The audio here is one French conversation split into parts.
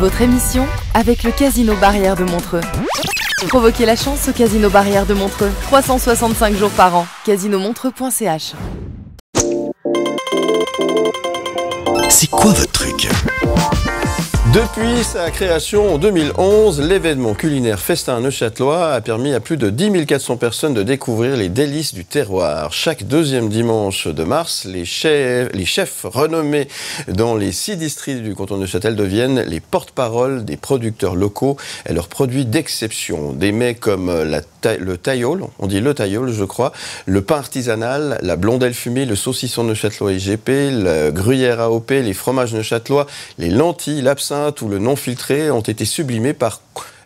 Votre émission avec le Casino Barrière de Montreux. Provoquez la chance au Casino Barrière de Montreux. 365 jours par an. Casinomontreux.ch C'est quoi votre truc? Depuis sa création en 2011, l'événement culinaire Festin Neuchâtelois a permis à plus de 10 400 personnes de découvrir les délices du terroir. Chaque deuxième dimanche de mars, les chefs, les chefs renommés dans les six districts du canton de Neuchâtel deviennent les porte-parole des producteurs locaux et leurs produits d'exception. Des mets comme la le tailleul, on dit le tailleul je crois, le pain artisanal, la blondelle fumée, le saucisson neuchâtelois IGP, le gruyère AOP, les fromages neuchâtelois, les lentilles, l'absinthe ou le non filtré ont été sublimés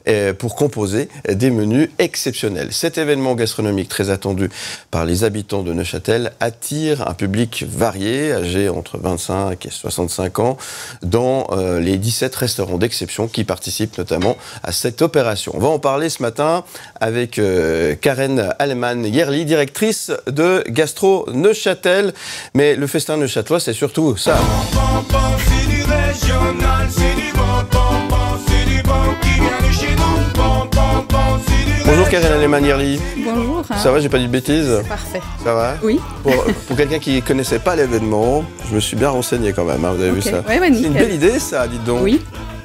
euh, pour composer des menus exceptionnels. Cet événement gastronomique très attendu par les habitants de Neuchâtel attire un public varié, âgé entre 25 et 65 ans, dans euh, les 17 restaurants d'exception qui participent notamment à cette opération. On va en parler ce matin avec euh, Karen Alemann-Yerli, directrice de Gastro Neuchâtel. Mais le festin neuchâtelois, c'est surtout ça. Régional, c'est du bon, pam, c'est du bon qui vient de chez nous. C'est du Bonjour Karen Alemann-Yerli. Bonjour. Ça va, j'ai pas dit de bêtises Parfait. Ça va Oui. Pour, pour quelqu'un qui connaissait pas l'événement, je me suis bien renseigné quand même, hein, vous avez vu ça Ouais, ouais, C'est une belle idée ça, dites donc. Oui.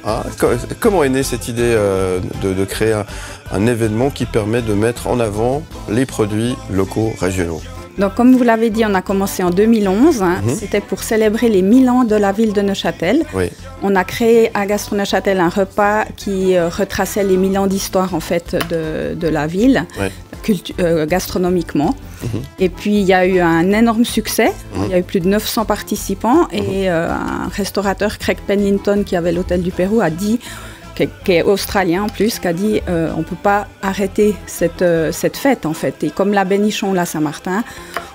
Hein, co- comment est née cette idée euh, de, de créer un, un événement qui permet de mettre en avant les produits locaux, régionaux? Donc, comme vous l'avez dit, on a commencé en 2011. hein. Mhm. C'était pour célébrer les 1000 ans de la ville de Neuchâtel. Oui, On a créé à Gastro Neuchâtel un repas qui euh, retraçait les 1000 ans d'histoire en fait de, de la ville, Ouais. euh, gastronomiquement. Mhm. Et puis il y a eu un énorme succès. Mhm. Il y a eu plus de 900 participants et euh, un restaurateur Craig Pennington qui avait l'hôtel du Pérou a dit qui est- australien en plus, qui a dit euh, on peut pas arrêter cette, euh, cette fête en fait. Et comme la Bénichon, la Saint-Martin,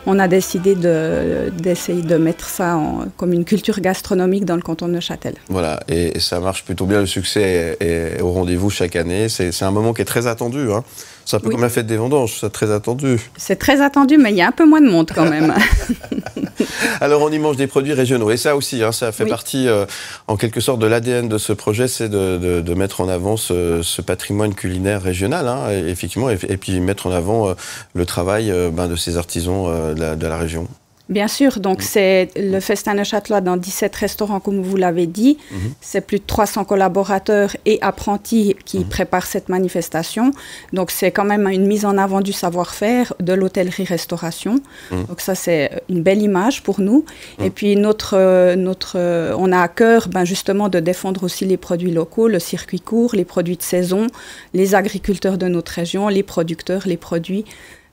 on a décidé de- d'essayer de, mettre ça en- comme une culture gastronomique dans le canton de Neuchâtel. voilà, et, ça marche plutôt bien, le succès est, au rendez-vous chaque année. C'est c'est un moment qui est très attendu. Hein. C'est un peu Oui. comme la fête des vendanges, c'est très attendu. C'est très attendu, mais il y a un peu moins de monde quand même. Alors on y mange des produits régionaux et ça aussi, hein, ça fait Oui. partie euh, en quelque sorte de l'ADN de ce projet, c'est de, de- de mettre en avant ce, ce patrimoine culinaire régional, hein, effectivement, et, et puis mettre en avant euh, le travail euh, ben, de ces artisans de, la, de la région. Bien sûr, donc c'est le festin Neuchâtelois dans 17 restaurants, comme vous l'avez dit. C'est plus de 300 collaborateurs et apprentis qui préparent cette manifestation. Donc c'est quand même une mise en avant du savoir-faire de l'hôtellerie-restauration. Donc ça, c'est une belle image pour nous. Et puis notre, euh, notre, euh, on a à cœur ben, justement de défendre aussi les produits locaux, le circuit court, les produits de saison, les agriculteurs de notre région, les producteurs, les produits.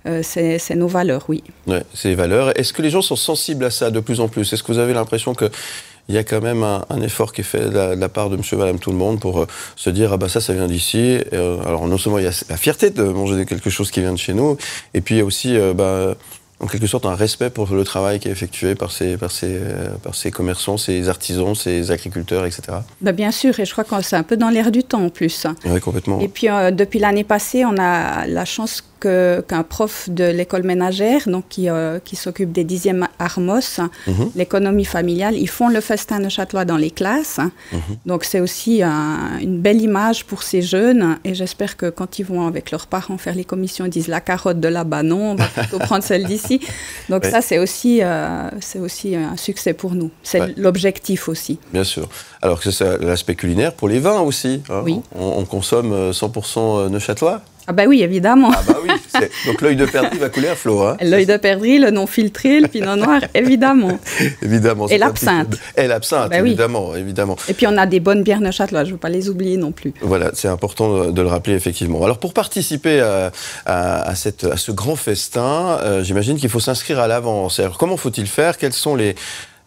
Euh, c'est c'est nos valeurs, oui. Ouais, ces valeurs. Est-ce que les gens sont sensibles à ça de plus en plus? Est-ce que vous avez l'impression que il y a quand même un, un effort qui est fait de la, de la part de monsieur, madame, tout le monde pour euh, se dire ah bah ça, ça vient d'ici. Euh, alors non seulement il y a la fierté de manger quelque chose qui vient de chez nous, et puis il y a aussi euh, bah, en quelque sorte un respect pour le travail qui est effectué par ces, par ces, par ces commerçants, ces artisans, ces agriculteurs, etc. Ben, bien sûr, et je crois que c'est un peu dans l'air du temps en plus. Oui, complètement. Et puis depuis l'année passée, on a la chance qu'un prof de l'école ménagère, donc qui, euh, qui s'occupe des 10e Armos, Mhm. l'économie familiale, ils font le festin de Châtelois dans les classes. Mhm. Donc c'est aussi un- une belle image pour ces jeunes. Et j'espère que quand ils vont avec leurs parents faire les commissions, ils disent la carotte de là-bas, non, on va plutôt prendre celle d'ici. Donc Ouais. ça, c'est aussi, euh, c'est aussi un succès pour nous. C'est Ouais. l'objectif aussi. Bien sûr. Alors que c'est l'aspect culinaire pour les vins aussi. hein. Oui. On, on consomme euh, 100% neuchâtelois. Ah ben oui, évidemment. Ah bah oui. Donc l'œil de perdrix va couler à flot. Hein. L'œil de perdrix, le non filtré, le pinot noir, évidemment. Évidemment. Et l'absinthe. Et l'absinthe, Bah oui. évidemment, évidemment. Et puis on a des bonnes bières neuchâteloises, je ne veux pas les oublier non plus. Voilà, c'est important de, de le rappeler effectivement. Alors pour participer à, à- à cette, à ce grand festin, euh, j'imagine qu'il faut s'inscrire à l'avance. Alors comment faut-il faire? Quels sont les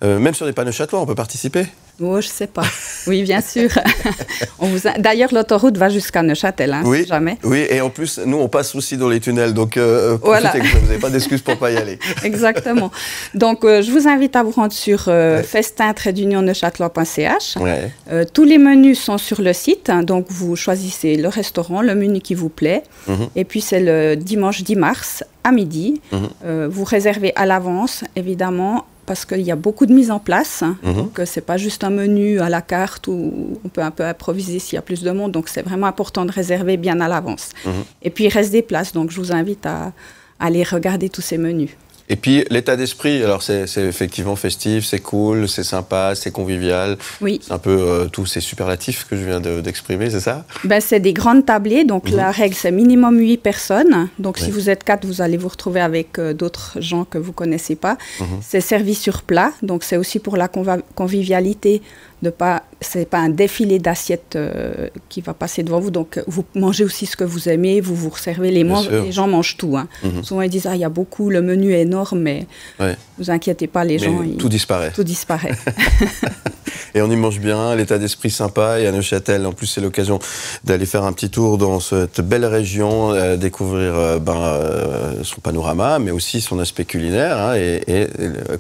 euh, même sur des panneaux châtelois, on peut participer? Oh, je sais pas. Oui, bien sûr. On vous a- D'ailleurs, l'autoroute va jusqu'à Neuchâtel, hein, si jamais. Oui, et en plus, nous, on passe aussi dans les tunnels, donc euh, profitez Voilà. que vous n'avez pas d'excuses pour pas y aller. Exactement. Donc, euh, je vous invite à vous rendre sur euh, Ouais. festin-neuchâtelois.ch. Ouais. Euh, tous les menus sont sur le site, hein, donc vous choisissez le restaurant, le menu qui vous plaît, Mhm. et puis c'est le dimanche 10 mars à midi. Mhm. Euh, vous réservez à l'avance, évidemment, parce qu'il y a beaucoup de mise en place. hein. Mhm. Donc, euh, c'est pas juste un menu à la carte où on peut un peu improviser s'il y a plus de monde. Donc, c'est vraiment important de réserver bien à l'avance. Mhm. Et puis, il reste des places. Donc, je vous invite à, à aller regarder tous ces menus. Et puis l'état d'esprit, alors c'est effectivement festif, c'est cool, c'est sympa, c'est convivial. Oui. C'est un peu euh, tous ces superlatifs que je viens de- d'exprimer, c'est ça? Ben, c'est des grandes tablées, donc Mhm. la règle c'est minimum 8 personnes. Donc Oui. si vous êtes 4, vous allez vous retrouver avec euh, d'autres gens que vous connaissez pas. Mhm. C'est servi sur plat, donc c'est aussi pour la convivialité de pas c'est pas un défilé d'assiettes euh, qui va passer devant vous. Donc vous mangez aussi ce que vous aimez, vous vous resservez les, Bien mange- sûr. les gens mangent tout. hein. Mhm. Souvent ils disent ah il y a beaucoup, le menu est énorme, mais Ouais. vous inquiétez pas les Mais gens, ils- tout disparaît. tout disparaît. Et on y mange bien, l'état d'esprit sympa. Et à Neuchâtel, en plus, c'est l'occasion d'aller faire un petit tour dans cette belle région, euh, découvrir euh, ben, euh, son panorama, mais aussi son aspect culinaire hein, et, et,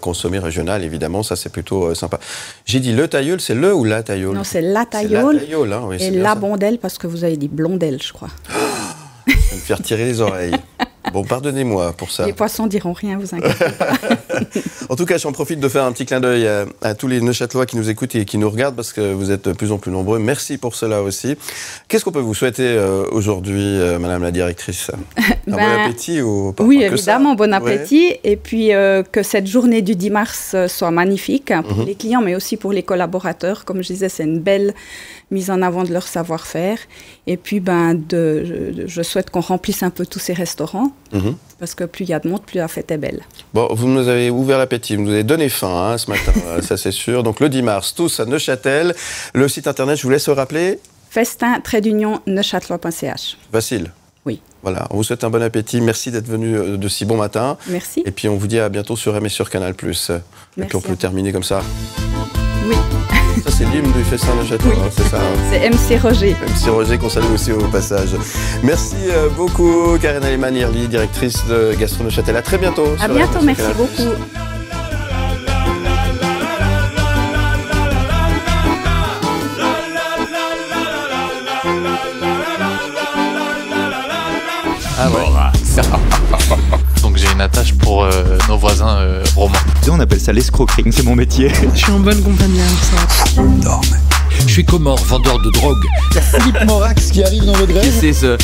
consommer régional, évidemment. Ça, c'est plutôt sympa. J'ai dit le tailleul, c'est le ou la tailleul non c'est la C'est tailleule la hein, oui, et la ça. bondelle parce que vous avez dit blondelle je crois. Ça va me faire tirer les oreilles. Bon, pardonnez-moi pour ça. Les poissons diront rien, vous inquiétez pas. En tout cas, j'en profite de faire un petit clin d'œil à, à tous les Neuchâtelois qui nous écoutent et qui nous regardent parce que vous êtes de plus en plus nombreux. Merci pour cela aussi. Qu'est-ce qu'on peut vous souhaiter euh, aujourd'hui, euh, Madame la directrice? Un bon Ben, appétit ou pas oui, évidemment, bon Ouais. appétit. Et puis euh, que cette journée du 10 mars soit magnifique hein, pour Mhm. les clients, mais aussi pour les collaborateurs. Comme je disais, c'est une belle mise en avant de leur savoir-faire. Et puis, ben, de, je, je souhaite qu'on remplisse un peu tous ces restaurants. Mhm. Parce que plus il y a de monde, plus la fête est belle. Bon, vous nous avez ouvert l'appétit, vous nous avez donné faim hein, ce matin, ça c'est sûr. Donc le 10 mars, tous à Neuchâtel. Le site internet, je vous laisse rappeler. Festin, trait d'union, neuchâtelois.ch. Facile. Oui. Voilà, on vous souhaite un bon appétit. Merci d'être venu euh, de si bon matin. Merci. Et puis on vous dit à bientôt sur M et sur Canal+. Et puis Merci on peut terminer comme ça. Oui, Ça c'est l'hymne du festin Neuchâtel, Oui. hein, c'est ça. hein. c'est MC Roger. MC Roger qu'on salue aussi au passage. Merci euh, beaucoup Karen Aleman Irli, directrice de Gastro Neuchâtel. À très bientôt. À bientôt, merci Canal+. beaucoup. Ah ouais. Donc j'ai une attache pour euh, nos voisins euh, on appelle ça l'escroquerie, c'est mon métier. Je suis en bonne compagnie avec ça. Je suis Comore, vendeur de drogue. Philippe Morax qui arrive dans le grève. C'est ce...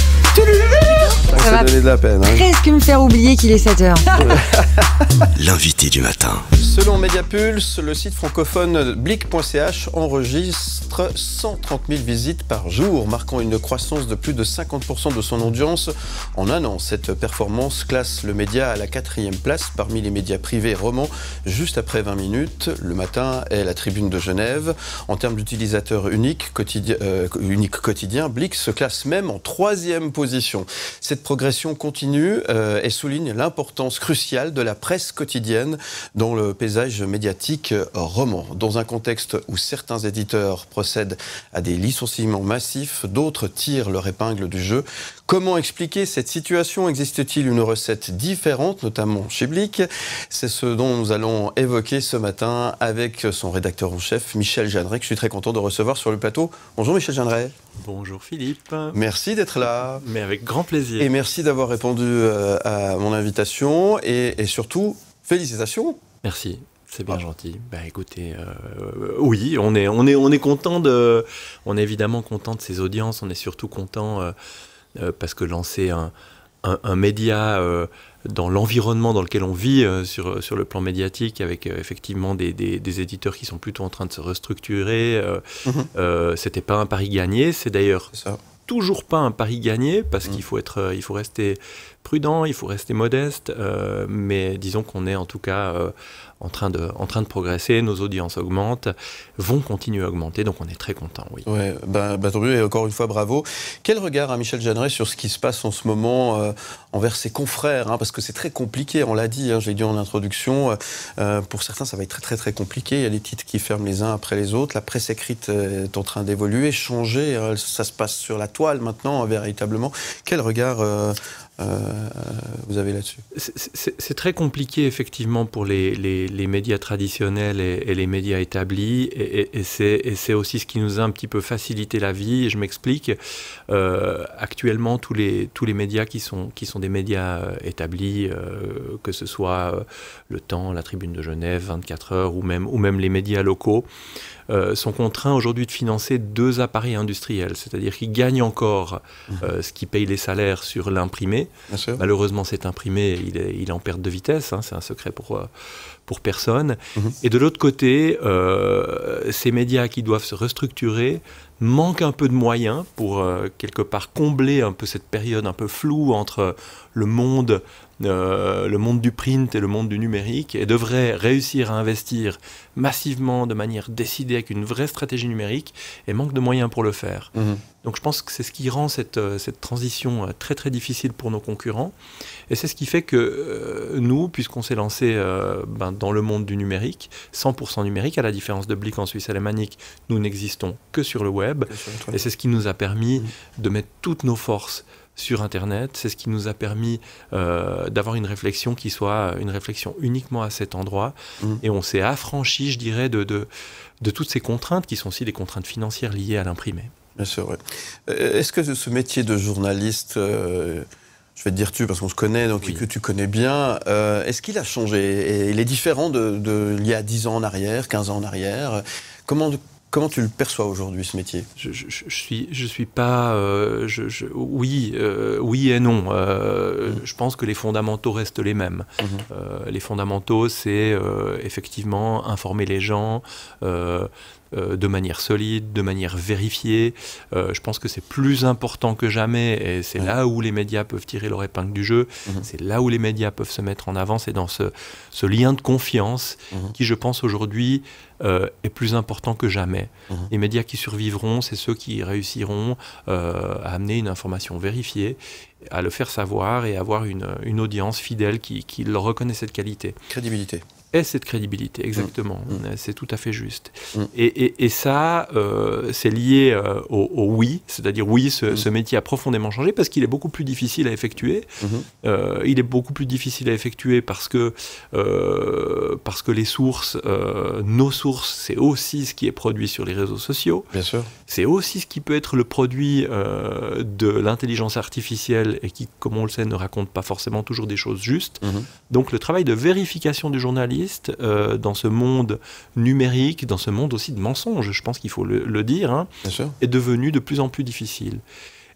Ça s'est va. donné de la peine. hein. Presque me faire oublier qu'il est 7 heures. L'invité du matin. Selon Mediapulse, le site francophone blic.ch enregistre 130 000 visites par jour, marquant une croissance de plus de 50% de son audience en un an. Cette performance classe le média à la quatrième place parmi les médias privés romans, juste après 20 minutes. Le matin est la tribune de Genève. En termes d'utilisateurs uniques quotidien, euh, unique quotidien, Blick se classe même en troisième position. Cette progression continue euh, et souligne l'importance cruciale de la presse quotidienne dans le paysage médiatique euh, roman. Dans un contexte où certains éditeurs procèdent à des licenciements massifs, d'autres tirent leur épingle du jeu. Comment expliquer cette situation? Existe-t-il une recette différente, notamment chez Blick C'est ce dont nous allons évoquer ce matin avec son rédacteur en chef, Michel Jeanneret, que je suis très content de recevoir sur le plateau. Bonjour Michel Jeanneret. Bonjour Philippe, Merci d'être là. mais avec grand plaisir. Et merci d'avoir répondu euh, à mon invitation et, et surtout, félicitations. Merci, c'est Ah. bien gentil. Bah écoutez, euh, oui, on est, on est, on est content de, on est évidemment content de ces audiences. On est surtout content euh, parce que lancer un, un, un média euh, dans l'environnement dans lequel on vit euh, sur, sur le plan médiatique, avec euh, effectivement des, des, des éditeurs qui sont plutôt en train de se restructurer, euh, Mhm. euh, c'était pas un pari gagné. C'est d'ailleurs toujours pas un pari gagné parce Mm. qu'il faut être, euh, il faut rester prudent, il faut rester modeste, euh, mais disons qu'on est en tout cas euh, en train de, progresser, nos audiences augmentent, vont continuer à augmenter, donc on est très content, oui. Ouais, bah, bah, et encore une fois, bravo. Quel regard a Michel Jeanneret sur ce qui se passe en ce moment euh, envers ses confrères hein, Parce que c'est très compliqué, on l'a dit, hein, je l'ai dit en introduction. euh, pour certains, ça va être très, très, très compliqué. Il y a des titres qui ferment les uns après les autres. La presse écrite euh, est en train d'évoluer, changer. hein, ça se passe sur la toile maintenant, euh, véritablement. Quel regard euh, euh, vous avez là-dessus C'est très compliqué effectivement pour les, médias traditionnels et, les médias établis, et, c'est aussi ce qui nous a un petit peu facilité la vie. Je m'explique. Euh, actuellement, tous les, tous les médias qui sont, qui sont des médias euh, établis, que ce soit Le Temps, la Tribune de Genève, 24 heures, ou même, ou même les médias locaux, euh, sont contraints aujourd'hui de financer deux appareils industriels, c'est-à-dire qu'ils gagnent encore mhm. euh, ce qui paye les salaires sur l'imprimé. Malheureusement, cet imprimé, il est, il est en perte de vitesse, hein, c'est un secret pour, euh, pour personne. Mhm. Et de l'autre côté, ces médias qui doivent se restructurer manquent un peu de moyens pour quelque part combler un peu cette période un peu floue entre le monde euh, le monde du print et le monde du numérique et devrait réussir à investir massivement de manière décidée avec une vraie stratégie numérique et manque de moyens pour le faire. Mhm. Donc je pense que c'est ce qui rend cette, euh, cette, transition euh, très très difficile pour nos concurrents et c'est ce qui fait que nous, puisqu'on s'est lancé ben, dans le monde du numérique, 100% numérique, à la différence de Blick en Suisse alémanique, nous n'existons que sur le web et c'est ce qui nous a permis mhm. de mettre toutes nos forces sur Internet. C'est ce qui nous a permis euh, d'avoir une réflexion qui soit une réflexion uniquement à cet endroit. Mmh. Et on s'est affranchi, je dirais, de, de, toutes ces contraintes qui sont aussi des contraintes financières liées à l'imprimé. Bien sûr, oui. Euh, est-ce que ce métier de journaliste, euh, je vais te dire tu parce qu'on se connaît, donc que tu connais bien, est-ce qu'il a changé? Et Il est différent de, de, il y a 10 ans en arrière, 15 ans en arrière? Comment, Comment tu le perçois aujourd'hui ce métier? Je, je, suis, je suis pas, euh, je, oui, euh, oui et non. Euh, mmh. Je pense que les fondamentaux restent les mêmes. Mmh. les fondamentaux, c'est effectivement informer les gens, euh, de manière solide, de manière vérifiée. Euh, je pense que c'est plus important que jamais et c'est là où les médias peuvent tirer leur épingle du jeu. Mhm. C'est là où les médias peuvent se mettre en avant. C'est dans ce, lien de confiance mhm. qui, je pense, aujourd'hui euh, est plus important que jamais. Mhm. Les médias qui survivront, c'est ceux qui réussiront à amener une information vérifiée à le faire savoir et avoir une, audience fidèle qui, qui leur reconnaît cette qualité. Crédibilité est cette crédibilité, exactement. Mm. Mm. C'est tout à fait juste. Mm. Et, ça, euh, c'est lié euh, au, oui, c'est-à-dire oui, ce, métier a profondément changé parce qu'il est beaucoup plus difficile à effectuer. Mm-hmm. Euh, il est beaucoup plus difficile à effectuer parce que, parce que les sources, nos sources, c'est aussi ce qui est produit sur les réseaux sociaux. Bien sûr. C'est aussi ce qui peut être le produit de l'intelligence artificielle et qui, comme on le sait, ne raconte pas forcément toujours des choses justes. Mm-hmm. Donc le travail de vérification du journaliste euh, dans ce monde numérique, dans ce monde aussi de mensonges, je pense qu'il faut le, dire, hein, est devenu de plus en plus difficile.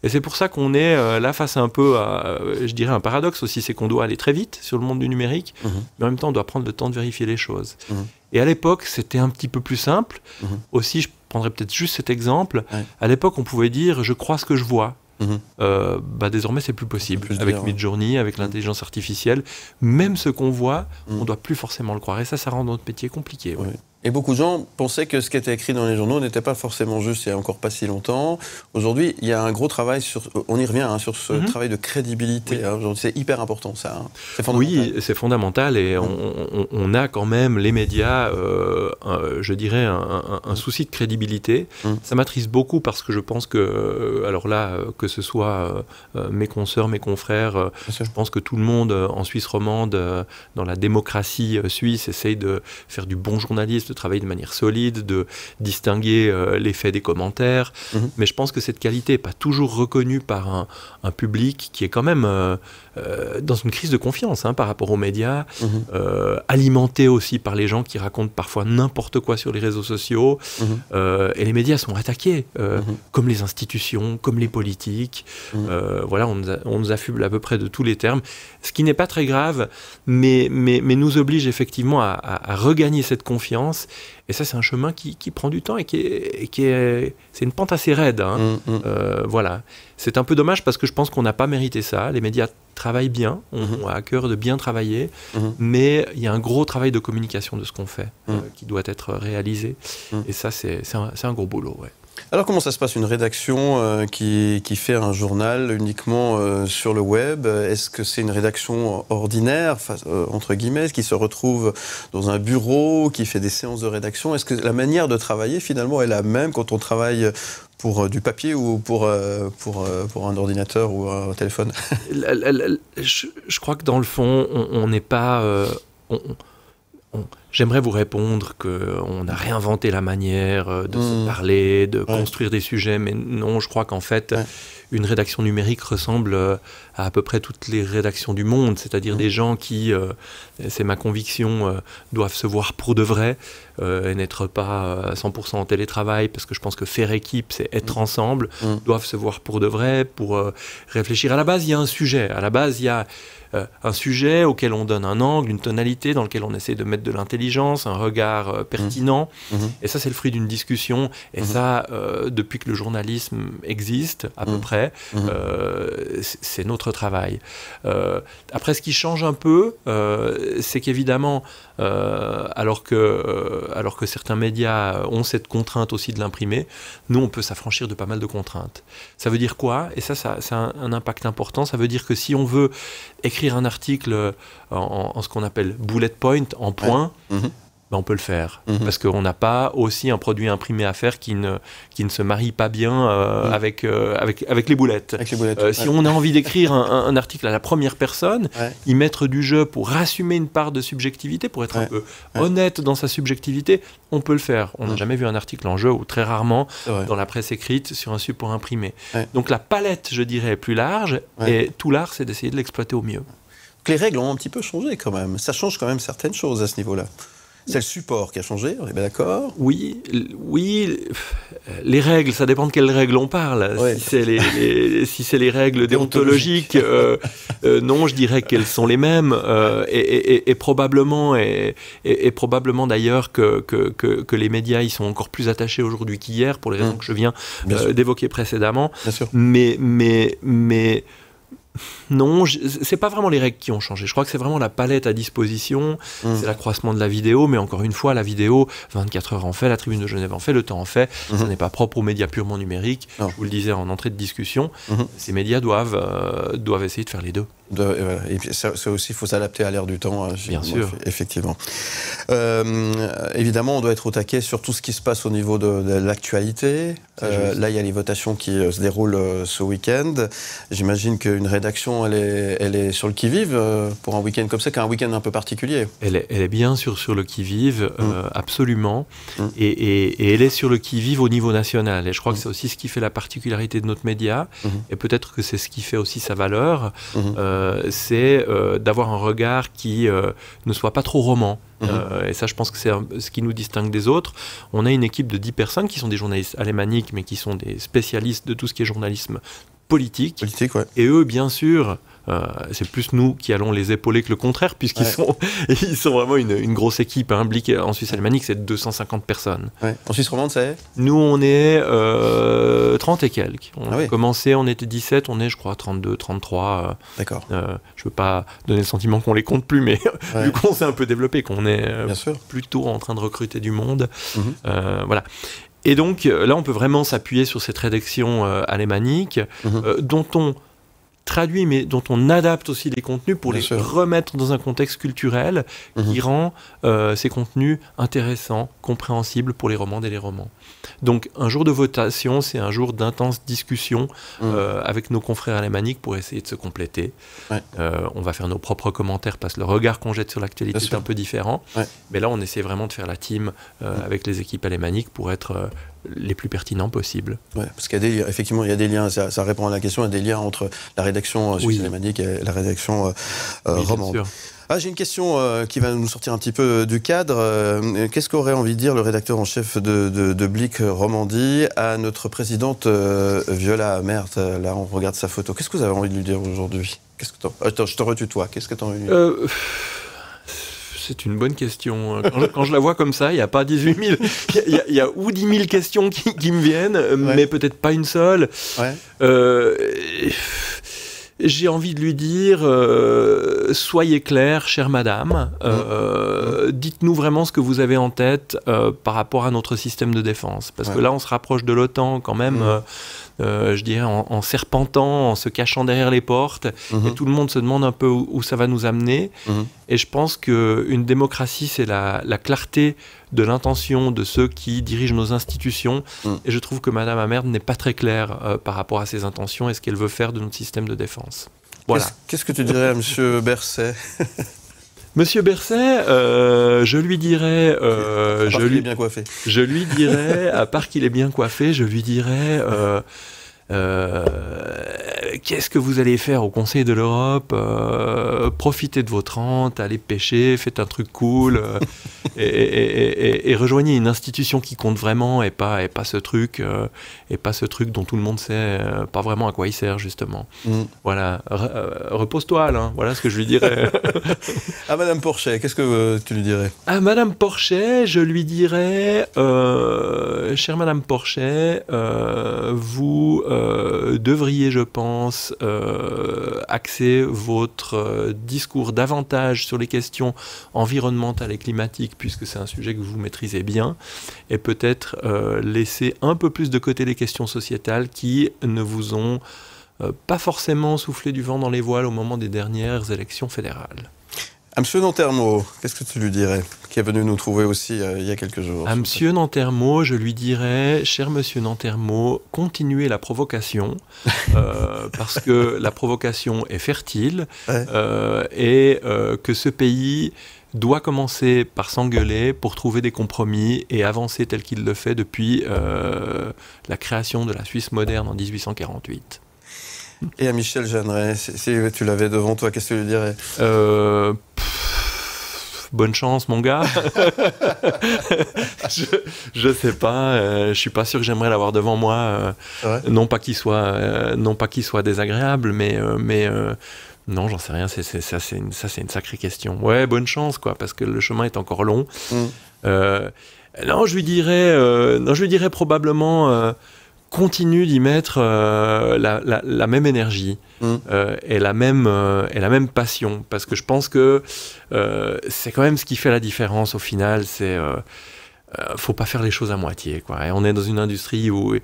Et c'est pour ça qu'on est euh, là face à un peu, à, euh, je dirais, un paradoxe aussi, c'est qu'on doit aller très vite sur le monde du numérique, mhm. mais en même temps, on doit prendre le temps de vérifier les choses. Mhm. Et à l'époque, c'était un petit peu plus simple. Mhm. Aussi, je prendrais peut-être juste cet exemple. À l'époque, on pouvait dire, je crois ce que je vois. Mhm. Euh, bah désormais c'est plus possible avec Midjourney, avec l'intelligence artificielle. Même ce qu'on voit, mhm. on doit plus forcément le croire. Et ça, ça rend notre métier compliqué. Et beaucoup de gens pensaient que ce qui était écrit dans les journaux n'était pas forcément juste il y a encore pas si longtemps. Aujourd'hui, il y a un gros travail sur, on y revient, hein, sur ce mhm. travail de crédibilité. Hein. c'est hyper important ça. Hein. C'est fondamental. Oui, c'est fondamental et on, a quand même les médias, euh, je dirais, un, souci de crédibilité. Mhm. Ça m'attriste beaucoup parce que je pense que, euh, alors là, euh, que ce soit mes consoeurs, mes confrères, je pense que tout le monde en Suisse romande, dans la démocratie suisse, essaye de faire du bon journalisme travailler de manière solide, de distinguer euh, l'effet des commentaires. Mhm. Mais je pense que cette qualité n'est pas toujours reconnue par un, public qui est quand même euh, euh, dans une crise de confiance hein, par rapport aux médias, mhm. alimenté aussi par les gens qui racontent parfois n'importe quoi sur les réseaux sociaux. Mhm. et les médias sont attaqués, comme les institutions, comme les politiques. voilà, on nous, a, on nous affuble à peu près de tous les termes, ce qui n'est pas très grave, mais, mais, mais nous oblige effectivement à, à regagner cette confiance et ça, c'est un chemin qui, prend du temps et qui est, qui est c'est une pente assez raide. Hein. Euh, voilà. C'est un peu dommage parce que je pense qu'on n'a pas mérité ça. Les médias travaillent bien, on, mm-hmm. a à cœur de bien travailler, mm-hmm. mais il y a un gros travail de communication de ce qu'on fait mm. euh, qui doit être réalisé. Et ça, c'est un, un, gros boulot. Ouais. Alors comment ça se passe une rédaction euh, qui, qui, fait un journal uniquement euh, sur le web? Est-ce que c'est une rédaction ordinaire, euh, entre guillemets, qui se retrouve dans un bureau, qui fait des séances de rédaction? Est-ce que la manière de travailler finalement est la même quand on travaille pour du papier ou pour, pour, pour un ordinateur ou un téléphone? Je, crois que dans le fond, on n'est pas... J'aimerais vous répondre qu'on n'a réinventé la manière euh, de se mmh. parler, de construire des sujets, mais non, je crois qu'en fait, une rédaction numérique ressemble euh, à à peu près toutes les rédactions du monde, c'est-à-dire mmh. des gens qui, euh, c'est ma conviction, doivent se voir pour de vrai et n'être pas à 100% en télétravail, parce que je pense que faire équipe, c'est être mmh. ensemble, doivent se voir pour de vrai, pour réfléchir. À la base, il y a un sujet, à la base, il y a euh, un sujet auquel on donne un angle, une tonalité, dans lequel on essaie de mettre de l'intelligence, un regard euh, pertinent. Mmh. Mmh. Et ça, c'est le fruit d'une discussion. Et mmh. ça, euh, depuis que le journalisme existe, à peu près, c'est notre travail. après, ce qui change un peu, c'est qu'évidemment, alors, que, alors que certains médias ont cette contrainte aussi de l'imprimer, nous, on peut s'affranchir de pas mal de contraintes. Ça veut dire quoi? Et ça, ça, a un, un, impact important. Ça veut dire que si on veut écrire un article euh, en, ce qu'on appelle bullet point, en point, mhm. Ben on peut le faire. Mhm. Parce qu'on n'a pas aussi un produit imprimé à faire qui ne, qui ne se marie pas bien euh, mhm. avec, euh, avec, avec les boulettes. Si on a envie d'écrire un, article à la première personne, y mettre du jeu pour assumer une part de subjectivité, pour être un peu honnête dans sa subjectivité, on peut le faire. On n'a jamais vu un article en jeu, ou très rarement, dans la presse écrite, sur un support imprimé. Donc la palette, je dirais, est plus large, et tout l'art, c'est d'essayer de l'exploiter au mieux les règles ont un petit peu changé quand même. Ça change quand même certaines choses à ce niveau-là. C'est le support qui a changé, on est bien d'accord? Oui, oui. Les règles, ça dépend de quelles règles on parle. Si c'est les, si les, règles déontologiques, euh, euh, non, je dirais qu'elles sont les mêmes. Euh, et, probablement, et, probablement d'ailleurs que, que, que, les médias y sont encore plus attachés aujourd'hui qu'hier, pour les raisons mmh. que je viens d'évoquer précédemment. Bien sûr. Mais, mais, mais non, c'est pas vraiment les règles qui ont changé. Je crois que c'est vraiment la palette à disposition, mmh. c'est l'accroissement de la vidéo, mais encore une fois, la vidéo, 24 heures en fait, la tribune de Genève en fait, le temps en fait, mmh. ça n'est pas propre aux médias purement numériques. Je vous le disais en entrée de discussion, mmh. ces médias doivent, euh, doivent essayer de faire les deux. et puis ça, aussi, il faut s'adapter à l'ère du temps. Hein, Bien sûr. Effectivement. Euh, évidemment, on doit être au taquet sur tout ce qui se passe au niveau de, l'actualité. Euh, là, il y a les votations qui se déroulent ce week-end. J'imagine qu'une rédaction, elle est, elle est sur le qui-vive pour un week-end comme ça, qu'un week-end un peu particulier. Elle est, elle est bien sûr sur le qui-vive, mmh. absolument. Mmh. Et, et, elle est sur le qui-vive au niveau national. Et je crois que mmh. c'est aussi ce qui fait la particularité de notre média. Et peut-être que c'est ce qui fait aussi sa valeur. Euh, c'est euh, d'avoir un regard qui euh, ne soit pas trop roman. et ça, je pense que c'est ce qui nous distingue des autres. On a une équipe de 10 personnes qui sont des journalistes alémaniques, mais qui sont des spécialistes de tout ce qui est journalisme politique. Politique, Et eux, bien sûr, euh, c'est plus nous qui allons les épauler que le contraire, puisqu'ils sont, ils sont vraiment une, grosse équipe. Hein. en Suisse alémanique, c'est 250 personnes. En Suisse romande, c'est Nous, on est 30 euh, et quelques. On ah a commencé, on était 17, on est, je crois, 32, 33. Euh, D'accord. je ne veux pas donner le sentiment qu'on les compte plus, mais vu qu'on s'est un peu développé, qu'on est plutôt en train de recruter du monde. Mhm. voilà. Et donc là, on peut vraiment s'appuyer sur cette rédaction alémanique, mhm. dont on traduit, mais dont on adapte aussi les contenus pour les remettre dans un contexte culturel qui mhm. rend euh, ces contenus intéressants, compréhensibles pour les romans et les romans. Donc un jour de votation, c'est un jour d'intense discussion mhm. euh, avec nos confrères alémaniques pour essayer de se compléter. Euh, on va faire nos propres commentaires parce que le regard qu'on jette sur l'actualité est un peu différent. Mais là, on essaie vraiment de faire la team mhm. avec les équipes alémaniques pour être les plus pertinents possibles. Ouais, parce qu'il y a des, effectivement, il y a des liens, ça, répond à la question, il y a des liens entre la rédaction euh, suisse et la rédaction euh, euh, romande. Ah, J'ai une question qui va nous sortir un petit peu du cadre. Qu'est-ce qu'aurait envie de dire le rédacteur en chef de, de, Blick Romandie à notre présidente Viola Mert Là, on regarde sa photo. Qu'est-ce que vous avez envie de lui dire aujourd'hui? Qu'est-ce que Attends, je te retutoie. Qu'est-ce que tu as envie de lui dire? C'est une bonne question. Quand je, la vois comme ça, il n'y a pas 18 000. Il y, a ou 10 000 questions qui, me viennent, mais peut-être pas une seule. Ouais. Euh, j'ai envie de lui dire, euh, soyez claire, chère madame, euh, dites-nous vraiment ce que vous avez en tête euh, par rapport à notre système de défense. Parce que là, on se rapproche de l'OTAN quand même, Mhm. Euh, je dirais, en, en serpentant, en se cachant derrière les portes. Mhm. Et tout le monde se demande un peu où, où ça va nous amener. Mhm. Et je pense qu'une démocratie, c'est la, la clarté de l'intention de ceux qui dirigent nos institutions. Mhm. Et je trouve que Madame Amerde n'est pas très claire euh, par rapport à ses intentions et ce qu'elle veut faire de notre système de défense. Voilà. Qu'est-ce- Qu'est-ce que tu dirais à M. Berset? Monsieur Berset, euh, je lui dirais, euh, je lui, est bien coiffé. je lui dirais, à part qu'il est bien coiffé, je lui dirais, euh, euh, qu'est-ce que vous allez faire au Conseil de l'Europe Euh, Profitez de vos 30, allez pêcher, faites un truc cool, euh, et, et- et- et- et rejoignez une institution qui compte vraiment, et pas, et pas ce truc, et pas ce truc dont tout le monde sait pas vraiment à quoi il sert justement. Mm. Voilà, Re- repose-toi, Alain. Voilà ce que je lui dirais. À Madame Porchet, qu'est-ce que tu lui dirais? À Madame Porchet, je lui dirais, chère Madame Porchet, vous euh, devriez, je pense, euh, axer votre euh, discours davantage sur les questions environnementales et climatiques, puisque c'est un sujet que vous maîtrisez bien, et peut-être laisser un peu plus de côté les questions sociétales qui ne vous ont pas forcément soufflé du vent dans les voiles au moment des dernières élections fédérales. À M. Nantermo, qu'est-ce que tu lui dirais Qui est venu nous trouver aussi euh, il y a quelques jours. À Monsieur Nantermo, je lui dirais, cher Monsieur Nantermo, continuez la provocation, euh, parce que la provocation est fertile, Ouais. euh, et que ce pays doit commencer par s'engueuler pour trouver des compromis et avancer tel qu'il le fait depuis la création de la Suisse moderne en 1848. Et à Michel Jeanneret, si, si tu l'avais devant toi, qu'est-ce que tu lui dirais Euh, pff, bonne chance, mon gars. je, je sais pas. euh, je suis pas sûr que j'aimerais l'avoir devant moi. euh, vrai non pas qu'il soit, euh, non pas qu'il soit désagréable, mais mais non, j'en sais rien. C'est, ça, c'est une, ça, c'est une sacrée question. Ouais, bonne chance, quoi, parce que le chemin est encore long. Mm. Euh, non, je lui dirais, non, je lui dirais probablement. Continue d'y mettre euh, la, la- la même énergie Mm. euh, et, la même, euh, et la même passion. Parce que je pense que c'est quand même ce qui fait la différence au final. C'est. Euh, euh, faut pas faire les choses à moitié. Quoi. Et on est dans une industrie où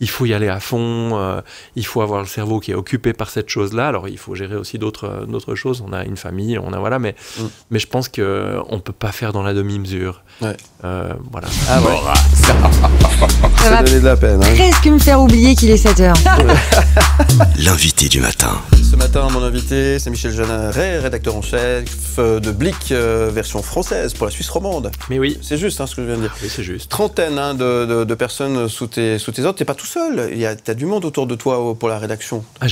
il faut y aller à fond, euh, il faut avoir le cerveau qui est occupé par cette chose-là. Alors il faut gérer aussi d'autres euh, d'autres choses. On a une famille, on a voilà, mais Mm. mais je pense que on peut pas faire dans la demi-mesure. Ouais. Euh, voilà. Ah ouais. Ça Ça va de la peine. hein. presque me faire oublier qu'il est 7 heures. L'invité du matin. Matin, mon invité, c'est Michel Jeanneret, rédacteur en chef euh, de Blick, euh, version française pour la Suisse romande. Mais oui, C'est juste hein, ce que je viens de dire. oui c'est juste. Trentaine hein, de, de- de personnes sous tes, sous tes ordres. T'es pas tout seul. Il y a, t'as du monde autour de toi pour la rédaction. Ah,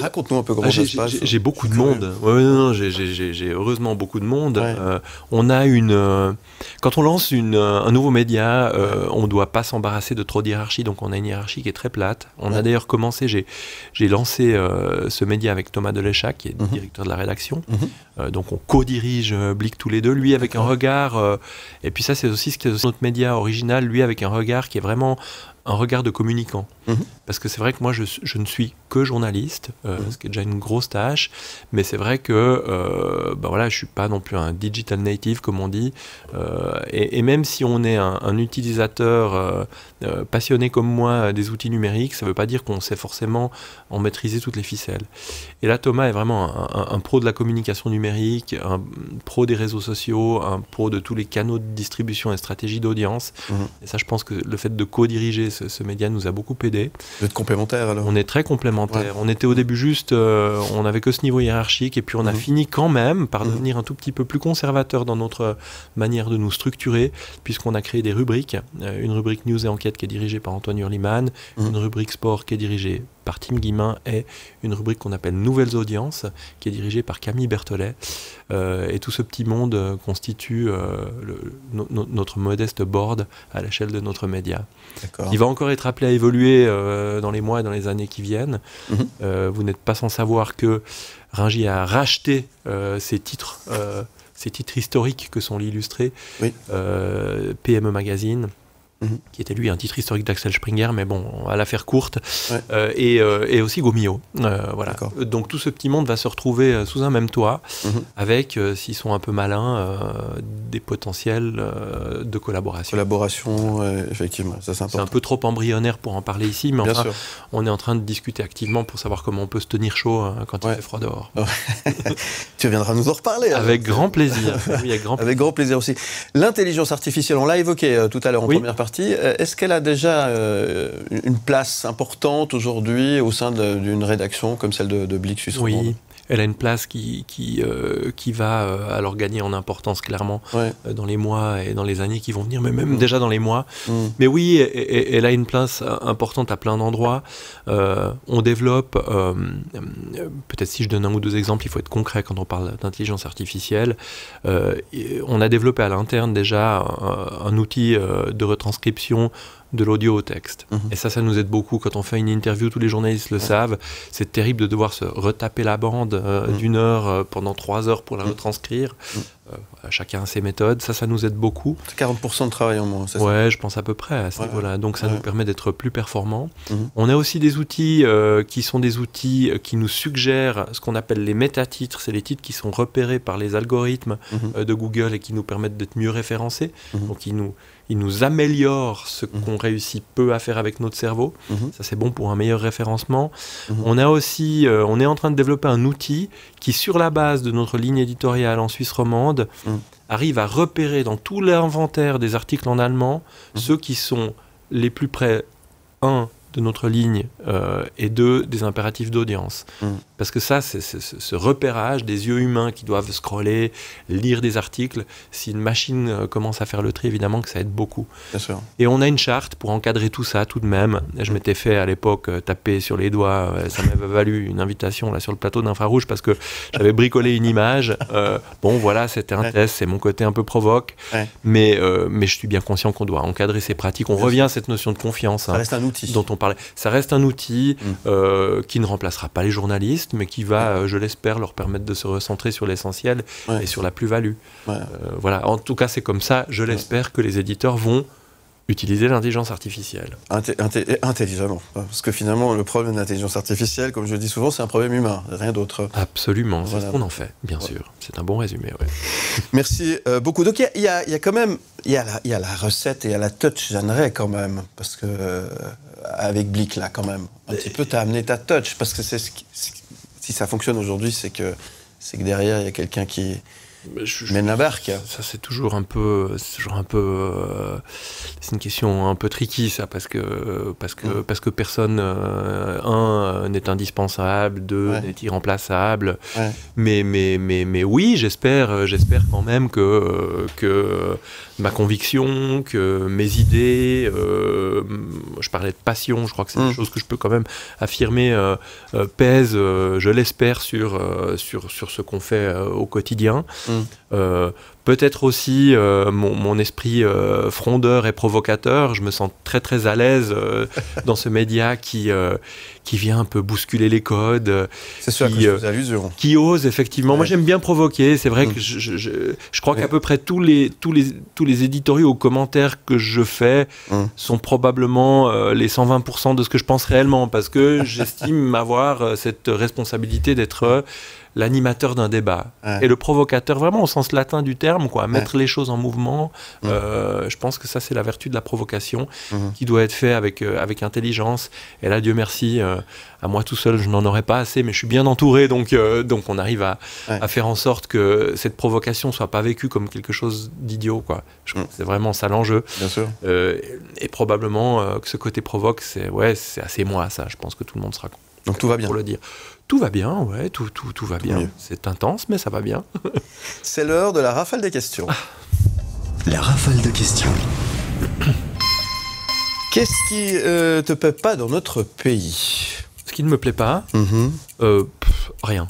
Raconte-nous un peu comment Ah, ça se passe. j'ai- beaucoup de monde. Ouais, non, non, j'ai- heureusement beaucoup de monde. Ouais. Euh, on a une. euh, quand on lance une, un nouveau média, on ne doit pas s'embarrasser de trop d'hierarchie. Donc on a une hiérarchie qui est très plate. On a d'ailleurs commencé. J'ai lancé ce média avec Thomas Deléchac, qui est Mhm. directeur de la rédaction. Mhm. Euh, donc on co-dirige euh, Blick tous les deux. Lui avec un regard. euh, et puis ça c'est aussi ce qui est aussi notre média original. Lui avec un regard qui est vraiment un regard de communicant. Mhm. Parce que c'est vrai que moi, je, je ne suis que journaliste, euh, Mhm. ce qui est déjà une grosse tâche. Mais c'est vrai que euh, bah voilà, je suis pas non plus un digital native, comme on dit. Euh, et, et même si on est un, un utilisateur euh, passionné comme moi des outils numériques, ça ne veut pas dire qu'on sait forcément en maîtriser toutes les ficelles. Et là, Thomas est vraiment un, un- un pro de la communication numérique, un pro des réseaux sociaux, un pro de tous les canaux de distribution et stratégie d'audience. Mhm. Et ça, je pense que le fait de co-diriger ce, ce média nous a beaucoup aidé. Vous êtes complémentaires alors? On est très complémentaires. On était au début juste, euh, on n'avait que ce niveau hiérarchique, et puis on a Mhm. fini quand même par Mhm. devenir un tout petit peu plus conservateur dans notre manière de nous structurer, puisqu'on a créé des rubriques. Euh, une rubrique news et enquête qui est dirigée par Antoine Hurliman, Mhm. une rubrique sport qui est dirigée par Tim Guimin, et une rubrique qu'on appelle Nouvelles Audiences, qui est dirigée par Camille Berthollet. Euh, et tout ce petit monde euh, constitue euh, le- no- no- notre modeste board à l'échelle de notre média qui va encore être appelé à évoluer euh, dans les mois et dans les années qui viennent. Mhm. Vous n'êtes pas sans savoir que Ringy a racheté ces titres, ces titres historiques que sont l'illustré, Oui. PME Magazine. Mhm. qui était lui un titre historique d'Axel Springer, mais bon, on va la faire courte, Ouais. Euh, et, euh, et aussi Gomio. Euh, voilà. Donc tout ce petit monde va se retrouver sous un même toit, Mhm. avec, s'ils sont un peu malins, des potentiels de collaboration. Collaboration, effectivement, ça c'est C'est important. un peu trop embryonnaire pour en parler ici, mais Bien enfin, sûr. on est en train de discuter activement pour savoir comment on peut se tenir chaud hein, quand Ouais. il fait froid dehors. Tu viendras nous en reparler. alors. Avec grand plaisir. Oui, avec grand plaisir. Avec grand plaisir aussi. L'intelligence artificielle, on l'a évoqué tout à l'heure en Oui. première partie. Euh, Est-ce qu'elle a déjà euh, une place importante aujourd'hui au sein d'une rédaction comme celle de, de Suisse Oui, elle a une place qui, qui, euh, qui va euh, alors gagner en importance clairement Ouais. euh, dans les mois et dans les années qui vont venir, mais même Mm. déjà dans les mois. Mm. Mais oui, et- et- elle a une place importante à plein d'endroits. On développe, peut-être si je donne un ou deux exemples, il faut être concret quand on parle d'intelligence artificielle. On a développé à l'interne déjà un, un outil de retranscription de l'audio au texte. Mhm. Et ça, ça nous aide beaucoup. Quand on fait une interview, tous les journalistes le savent, c'est terrible de devoir se retaper la bande euh, Mhm. d'une heure euh, pendant trois heures pour la Mhm. retranscrire. Euh, chacun a ses méthodes. Ça, ça nous aide beaucoup. C'est 40% de travail en moins, c'est ça? Ouais, je pense à peu près à ce Ouais, niveau-là. Donc ça ouais. nous permet d'être plus performants. On a aussi des outils qui sont des outils qui nous suggèrent ce qu'on appelle les métatitres. C'est les titres qui sont repérés par les algorithmes de Google et qui nous permettent d'être mieux référencés. Donc ils nous, ils nous améliorent ce Mhm. qu'on réussit peu à faire avec notre cerveau. Mhm. Ça c'est bon pour un meilleur référencement. Mhm. On a aussi, euh, on est en train de développer un outil qui, sur la base de notre ligne éditoriale en Suisse romande, arrive à repérer dans tout l'inventaire des articles en allemand ceux qui sont les plus près, un, de notre ligne euh, et deux, des impératifs d'audience. Parce que ça, c'est ce repérage des yeux humains qui doivent scroller, lire des articles. Si une machine euh, commence à faire le tri, évidemment que ça aide beaucoup. Bien sûr. Et on a une charte pour encadrer tout ça tout de même. Je m'étais fait à l'époque euh, taper sur les doigts. euh, ça m'avait valu une invitation là sur le plateau d'infrarouge parce que j'avais bricolé une image. Euh, bon, voilà, c'était un Ouais. test. C'est mon côté un peu provoque. Ouais. Mais, euh, mais je suis bien conscient qu'on doit encadrer ces pratiques. On Bien revient à cette notion de confiance. Ça hein, reste un outil. dont on parlait. Ça reste un outil Mm. euh, qui ne remplacera pas les journalistes, mais qui va, euh, je l'espère, leur permettre de se recentrer sur l'essentiel Ouais. et sur la plus-value. Ouais. Euh, voilà. En tout cas, c'est comme ça, je l'espère, que les éditeurs vont utiliser l'intelligence artificielle. Inté- inté- et intelligemment. Parce que finalement, le problème de l'intelligence artificielle, comme je le dis souvent, c'est un problème humain, rien d'autre. Absolument, c'est Voilà. ce qu'on en fait, bien Ouais. sûr. C'est un bon résumé. ouais. Merci euh, beaucoup. Donc il y a- y, y quand même, il y, a la- il y a la recette et il y a la touch, j'aimerais quand même, parce que euh, avec Blick là quand même, un petit peu t'as amené ta touch, parce que c'est ce qui- si ça fonctionne aujourd'hui, c'est que c'est que derrière il y a quelqu'un qui Je- je- mène la barque. Ça, c'est toujours un peu, c'est toujours un peu, euh, c'est une question un peu tricky, ça, parce que, parce que, Mm. parce que personne, euh, un, euh, n'est indispensable, deux, Ouais. n'est irremplaçable. Ouais. Mais, mais, mais, mais oui, j'espère, j'espère quand même que, que ma conviction, que mes idées, euh, je parlais de passion, je crois que c'est Mm. des choses que je peux quand même affirmer, euh, je l'espère, sur, sur, sur ce qu'on fait au quotidien. Mm. Euh, Peut-être aussi euh, mon, mon esprit euh, frondeur et provocateur. Je me sens très très à l'aise dans ce média qui, qui vient un peu bousculer les codes, C'est sûr Qui, que allusion. qui ose effectivement. Moi j'aime bien provoquer. C'est vrai Mm. que je, je, je- je crois Ouais. qu'à peu près tous les, tous, les, tous les éditoriaux ou commentaires que je fais Mm. sont probablement les 120% de ce que je pense réellement parce que j'estime avoir cette responsabilité d'être l'animateur d'un débat. Ouais. Et le provocateur, vraiment au sens latin du terme, quoi, mettre les choses en mouvement. Euh, je pense que ça, c'est la vertu de la provocation Mhm. qui doit être fait avec, euh, avec intelligence. Et là, Dieu merci, euh, à moi tout seul, je n'en aurais pas assez, mais je suis bien entouré, donc, donc on arrive à, Ouais. à faire en sorte que cette provocation soit pas vécue comme quelque chose d'idiot, quoi. Je Mm. c'est vraiment ça l'enjeu. Bien sûr. Et probablement que ce côté provoque, c'est ouais, c'est assez moi, ça. Je pense que tout le monde sera Donc tout va bien. pour le dire. Tout va bien, ouais, tout, tout, tout va bien. C'est intense, mais ça va bien. C'est l'heure de la rafale des questions. La rafale de questions. Qu'est-ce qui euh, te plaît pas dans notre pays? Ce qui ne me plaît pas, Mhm. euh, pff, rien.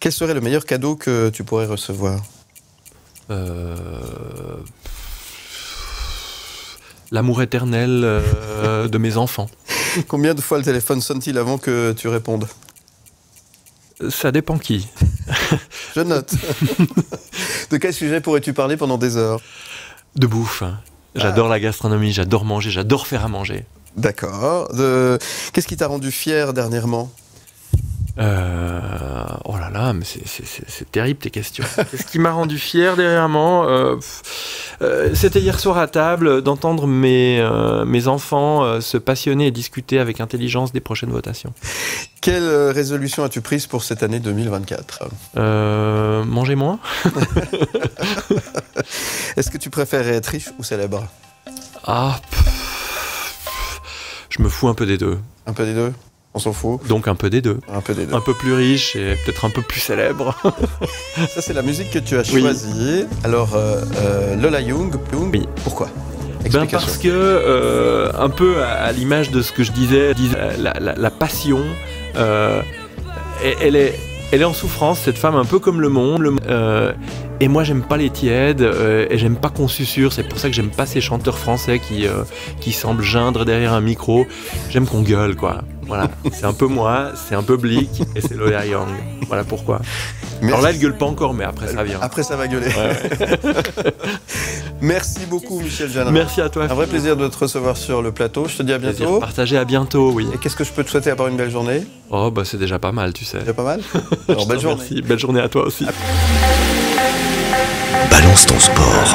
Quel serait le meilleur cadeau que tu pourrais recevoir? Euh, L'amour éternel euh, de mes enfants. Combien de fois le téléphone sonne-t-il avant que tu répondes? Ça dépend qui. Je note. de quel sujet pourrais-tu parler pendant des heures? De bouffe. J'adore la gastronomie, j'adore manger, j'adore faire à manger. D'accord. De- Qu'est-ce qui t'a rendu fier dernièrement? Euh, oh là là, mais c'est- terrible tes questions. Qu'est-ce qui m'a rendu fier dernièrement Euh, euh, C'était hier soir à table d'entendre mes, euh, mes enfants euh, se passionner et discuter avec intelligence des prochaines votations. Quelle euh, résolution as-tu prise pour cette année 2024 Euh, manger moins? Est-ce que tu préfères être riche ou célèbre? Ah, pff, je me fous un peu des deux. Un peu des deux? On s'en fout Donc un peu des deux. Un peu des deux. Un peu plus riche et peut-être un peu plus célèbre. Ça, c'est la musique que tu as Oui. choisie. Alors, euh, euh, Lola Young, Young, Oui. pourquoi? Ben parce que, euh, un peu à, à l'image de ce que je disais, dis- la, la- la passion, elle, elle est, elle est en souffrance, cette femme, un peu comme le monde. le- euh, et moi, j'aime pas les tièdes, euh, et j'aime pas qu'on susurre. C'est pour ça que j'aime pas ces chanteurs français qui, euh, qui semblent geindre derrière un micro. J'aime qu'on gueule, quoi. Voilà, c'est un peu moi, c'est un peu Blick, et c'est Lola Young. Voilà pourquoi. Merci. Alors là, elle gueule pas encore, mais après, ça vient. Après, ça va gueuler. Ouais, ouais. Merci beaucoup, Michel Jeannin. Merci à toi. Un vrai Philippe. plaisir de te recevoir sur le plateau. Je te dis à Plaisir bientôt. partagé à bientôt, oui. Et qu'est-ce que je peux te souhaiter à part une belle journée? Oh, bah c'est déjà pas mal, tu sais. Déjà pas mal? Alors, belle journée. remercie. Belle journée à toi aussi. Balance ton sport.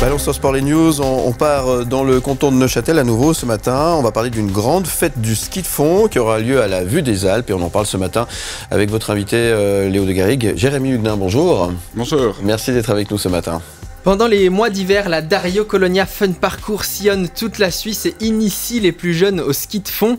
Balance sur Sport les News, on, on part euh, dans le canton de Neuchâtel à nouveau ce matin. On va parler d'une grande fête du ski de fond qui aura lieu à la vue des Alpes et on en parle ce matin avec votre invité euh, Léo de Garrigue. Jérémy Huguenin, bonjour. Bonjour. Merci d'être avec nous ce matin. Pendant les mois d'hiver, la Dario Colonia Fun Parcours sillonne toute la Suisse et initie les plus jeunes au ski de fond.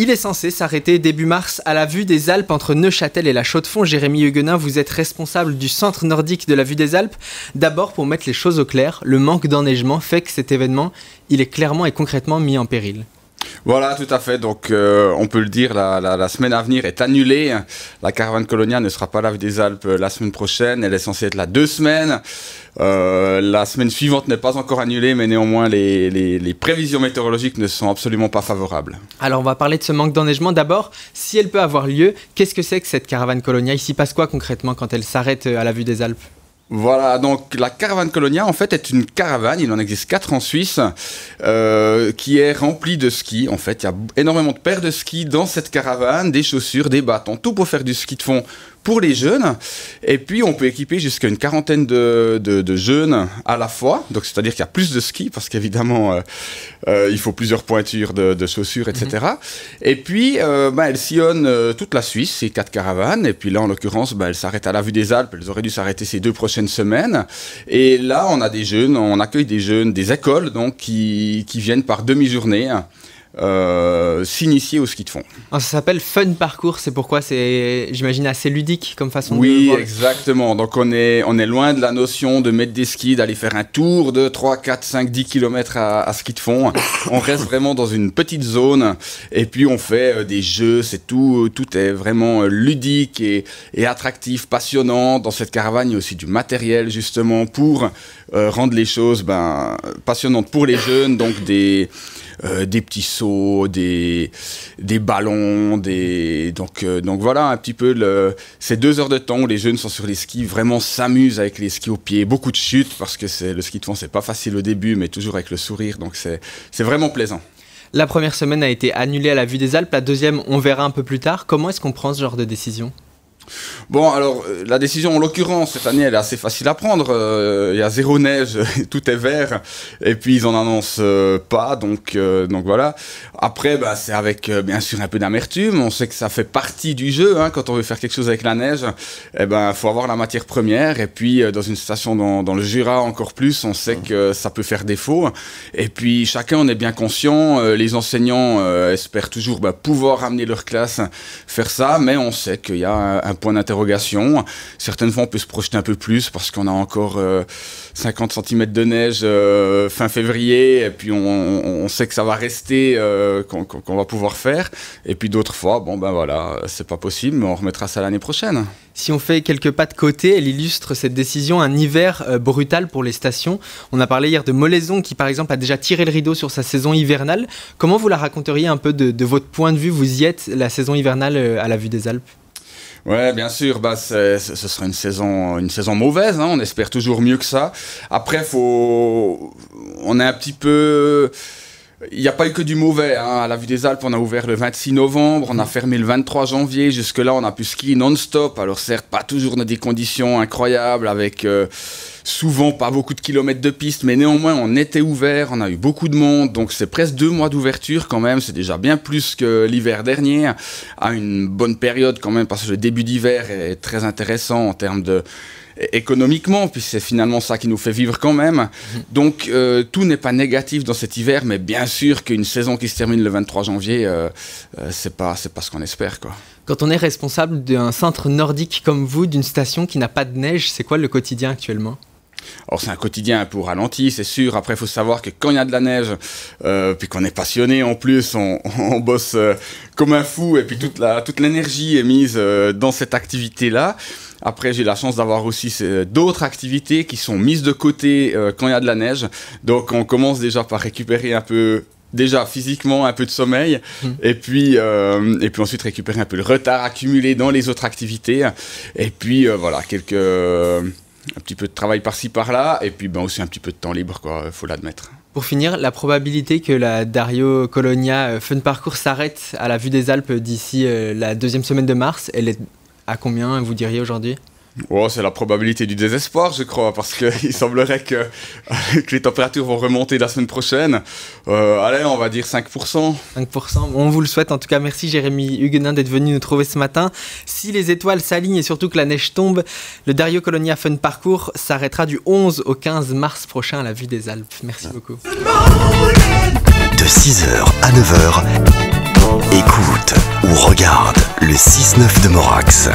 Il est censé s'arrêter début mars à la vue des Alpes entre Neuchâtel et la Chaux-de-Fonds. Jérémy Huguenin, vous êtes responsable du centre nordique de la vue des Alpes. D'abord, pour mettre les choses au clair, le manque d'enneigement fait que cet événement, il est clairement et concrètement mis en péril. Voilà, tout à fait. Donc, euh, on peut le dire, la, la- la semaine à venir est annulée. La caravane Colonia ne sera pas là des Alpes euh, la semaine prochaine. Elle est censée être là deux semaines. Euh, la semaine suivante n'est pas encore annulée, mais néanmoins, les, les- prévisions météorologiques ne sont absolument pas favorables. Alors on va parler de ce manque d'enneigement. D'abord, si elle peut avoir lieu, qu'est-ce que c'est que cette caravane Colonia Il s'y passe quoi concrètement quand elle s'arrête à la vue des Alpes? Voilà, donc la caravane Colonia, en fait, est une caravane, il en existe quatre en Suisse, euh, qui est remplie de skis. En fait, il y a énormément de paires de skis dans cette caravane, des chaussures, des bâtons, tout pour faire du ski de fond pour les jeunes. Et puis, on peut équiper jusqu'à une quarantaine de, de- de jeunes à la fois. Donc, c'est-à-dire qu'il y a plus de skis, parce qu'évidemment, euh, euh, il faut plusieurs pointures de, de chaussures, etc. Et puis, euh, bah, elle sillonne toute la Suisse, ces quatre caravanes. Et puis là, en l'occurrence, bah, elle s'arrête à la vue des Alpes. Elles auraient dû s'arrêter ces deux prochaines semaines. Et là, on a des jeunes, on accueille des jeunes, des écoles, donc, qui, qui viennent par demi-journée euh, s'initier au ski de fond. Alors, Ça s'appelle Fun Parcours, c'est pourquoi c'est, j'imagine, assez ludique comme façon de Oui, exactement. Donc on est, on est loin de la notion de mettre des skis, d'aller faire un tour de 3, 4, 5, 10 km à, à ski de fond. On reste vraiment dans une petite zone et puis on fait euh, des jeux, c'est tout, tout est vraiment euh, ludique et, et attractif, passionnant. Dans cette caravane, il y a aussi du matériel justement pour euh, rendre les choses ben, passionnantes pour les jeunes, donc des... euh, des petits sauts, des, des ballons, des donc euh, donc voilà un petit peu le, ces deux heures de temps où les jeunes sont sur les skis, vraiment s'amusent avec les skis au pied, beaucoup de chutes parce que c'est le ski de fond c'est pas facile au début mais toujours avec le sourire donc c'est c'est vraiment plaisant. La première semaine a été annulée à la vue des Alpes, la deuxième, on verra un peu plus tard. Comment est-ce qu'on prend ce genre de décision? Bon, alors, euh, la décision, en l'occurrence, cette année, elle est assez facile à prendre. Euh, Il y a zéro neige, tout est vert. Et puis, ils en annoncent euh, pas. Donc, euh, donc voilà. Après, bah, c'est avec, bien sûr, un peu d'amertume. On sait que ça fait partie du jeu. Hein, quand on veut faire quelque chose avec la neige, eh ben, faut avoir la matière première. Et puis, dans une station dans, dans le Jura, encore plus, on sait que ça peut faire défaut. Et puis, chacun en est bien conscient. Les enseignants espèrent toujours bah, pouvoir amener leur classe faire ça. Mais on sait qu'il y a un, un point d'interrogation. Certaines fois, on peut se projeter un peu plus parce qu'on a encore euh, 50 cm de neige euh, fin février, et puis on, sait que ça va rester, euh, qu'on va pouvoir faire. Et puis d'autres fois, bon ben voilà, c'est pas possible, mais on remettra ça l'année prochaine. Si on fait quelques pas de côté, elle illustre cette décision un hiver euh, brutal pour les stations. On a parlé hier de Molaison qui par exemple a déjà tiré le rideau sur sa saison hivernale. Comment vous la raconteriez un peu de, votre point de vue? Vous y êtes la saison hivernale euh, à la vue des Alpes? Ouais, bien sûr. Bah, ce sera une saison, une saison mauvaise. hein, on espère toujours mieux que ça. Après, faut, on est un petit peu. Il n'y a pas eu que du mauvais. hein. À la Vue des Alpes, on a ouvert le 26 novembre, on a fermé le 23 janvier. Jusque-là, on a pu skier non-stop. Alors, certes, pas toujours dans des conditions incroyables, avec euh, souvent pas beaucoup de kilomètres de piste, mais néanmoins, on était ouvert, on a eu beaucoup de monde. Donc, c'est presque deux mois d'ouverture quand même. C'est déjà bien plus que l'hiver dernier. À une bonne période quand même, parce que le début d'hiver est très intéressant en termes de économiquement, puis c'est finalement ça qui nous fait vivre quand même. Donc euh, tout n'est pas négatif dans cet hiver, mais bien sûr qu'une saison qui se termine le 23 janvier, euh, euh, c'est pas c'est pas ce qu'on espère quoi. Quand on est responsable d'un centre nordique comme vous, d'une station qui n'a pas de neige, c'est quoi le quotidien actuellement? Alors c'est un quotidien un peu ralenti, c'est sûr. Après, il faut savoir que quand il y a de la neige, euh, puis qu'on est passionné en plus, on, on bosse euh, comme un fou, et puis toute la toute l'énergie est mise euh, dans cette activité-là. Après, j'ai la chance d'avoir aussi euh, d'autres activités qui sont mises de côté euh, quand il y a de la neige. Donc, on commence déjà par récupérer un peu déjà physiquement un peu de sommeil. Et puis euh, et puis ensuite récupérer un peu le retard accumulé dans les autres activités. Et puis euh, voilà quelques un petit peu de travail par-ci par-là. Et puis ben aussi un petit peu de temps libre quoi faut l'admettre. Pour finir, la probabilité que la Dario Colonia Fun Parcours s'arrête à la vue des Alpes d'ici la deuxième semaine de mars, elle est à combien, vous diriez aujourd'hui Oh, c'est la probabilité du désespoir, je crois, parce qu'il semblerait que, que les températures vont remonter la semaine prochaine. Euh, allez, on va dire 5%. 5%. On vous le souhaite. En tout cas, merci Jérémy Huguenin d'être venu nous trouver ce matin. Si les étoiles s'alignent et surtout que la neige tombe, le Dario Colonia Fun Parcours s'arrêtera du 11 au 15 mars prochain à la vue des Alpes. Merci beaucoup. De 6h à 9h, écoute ou regarde le 6-9 de Morax.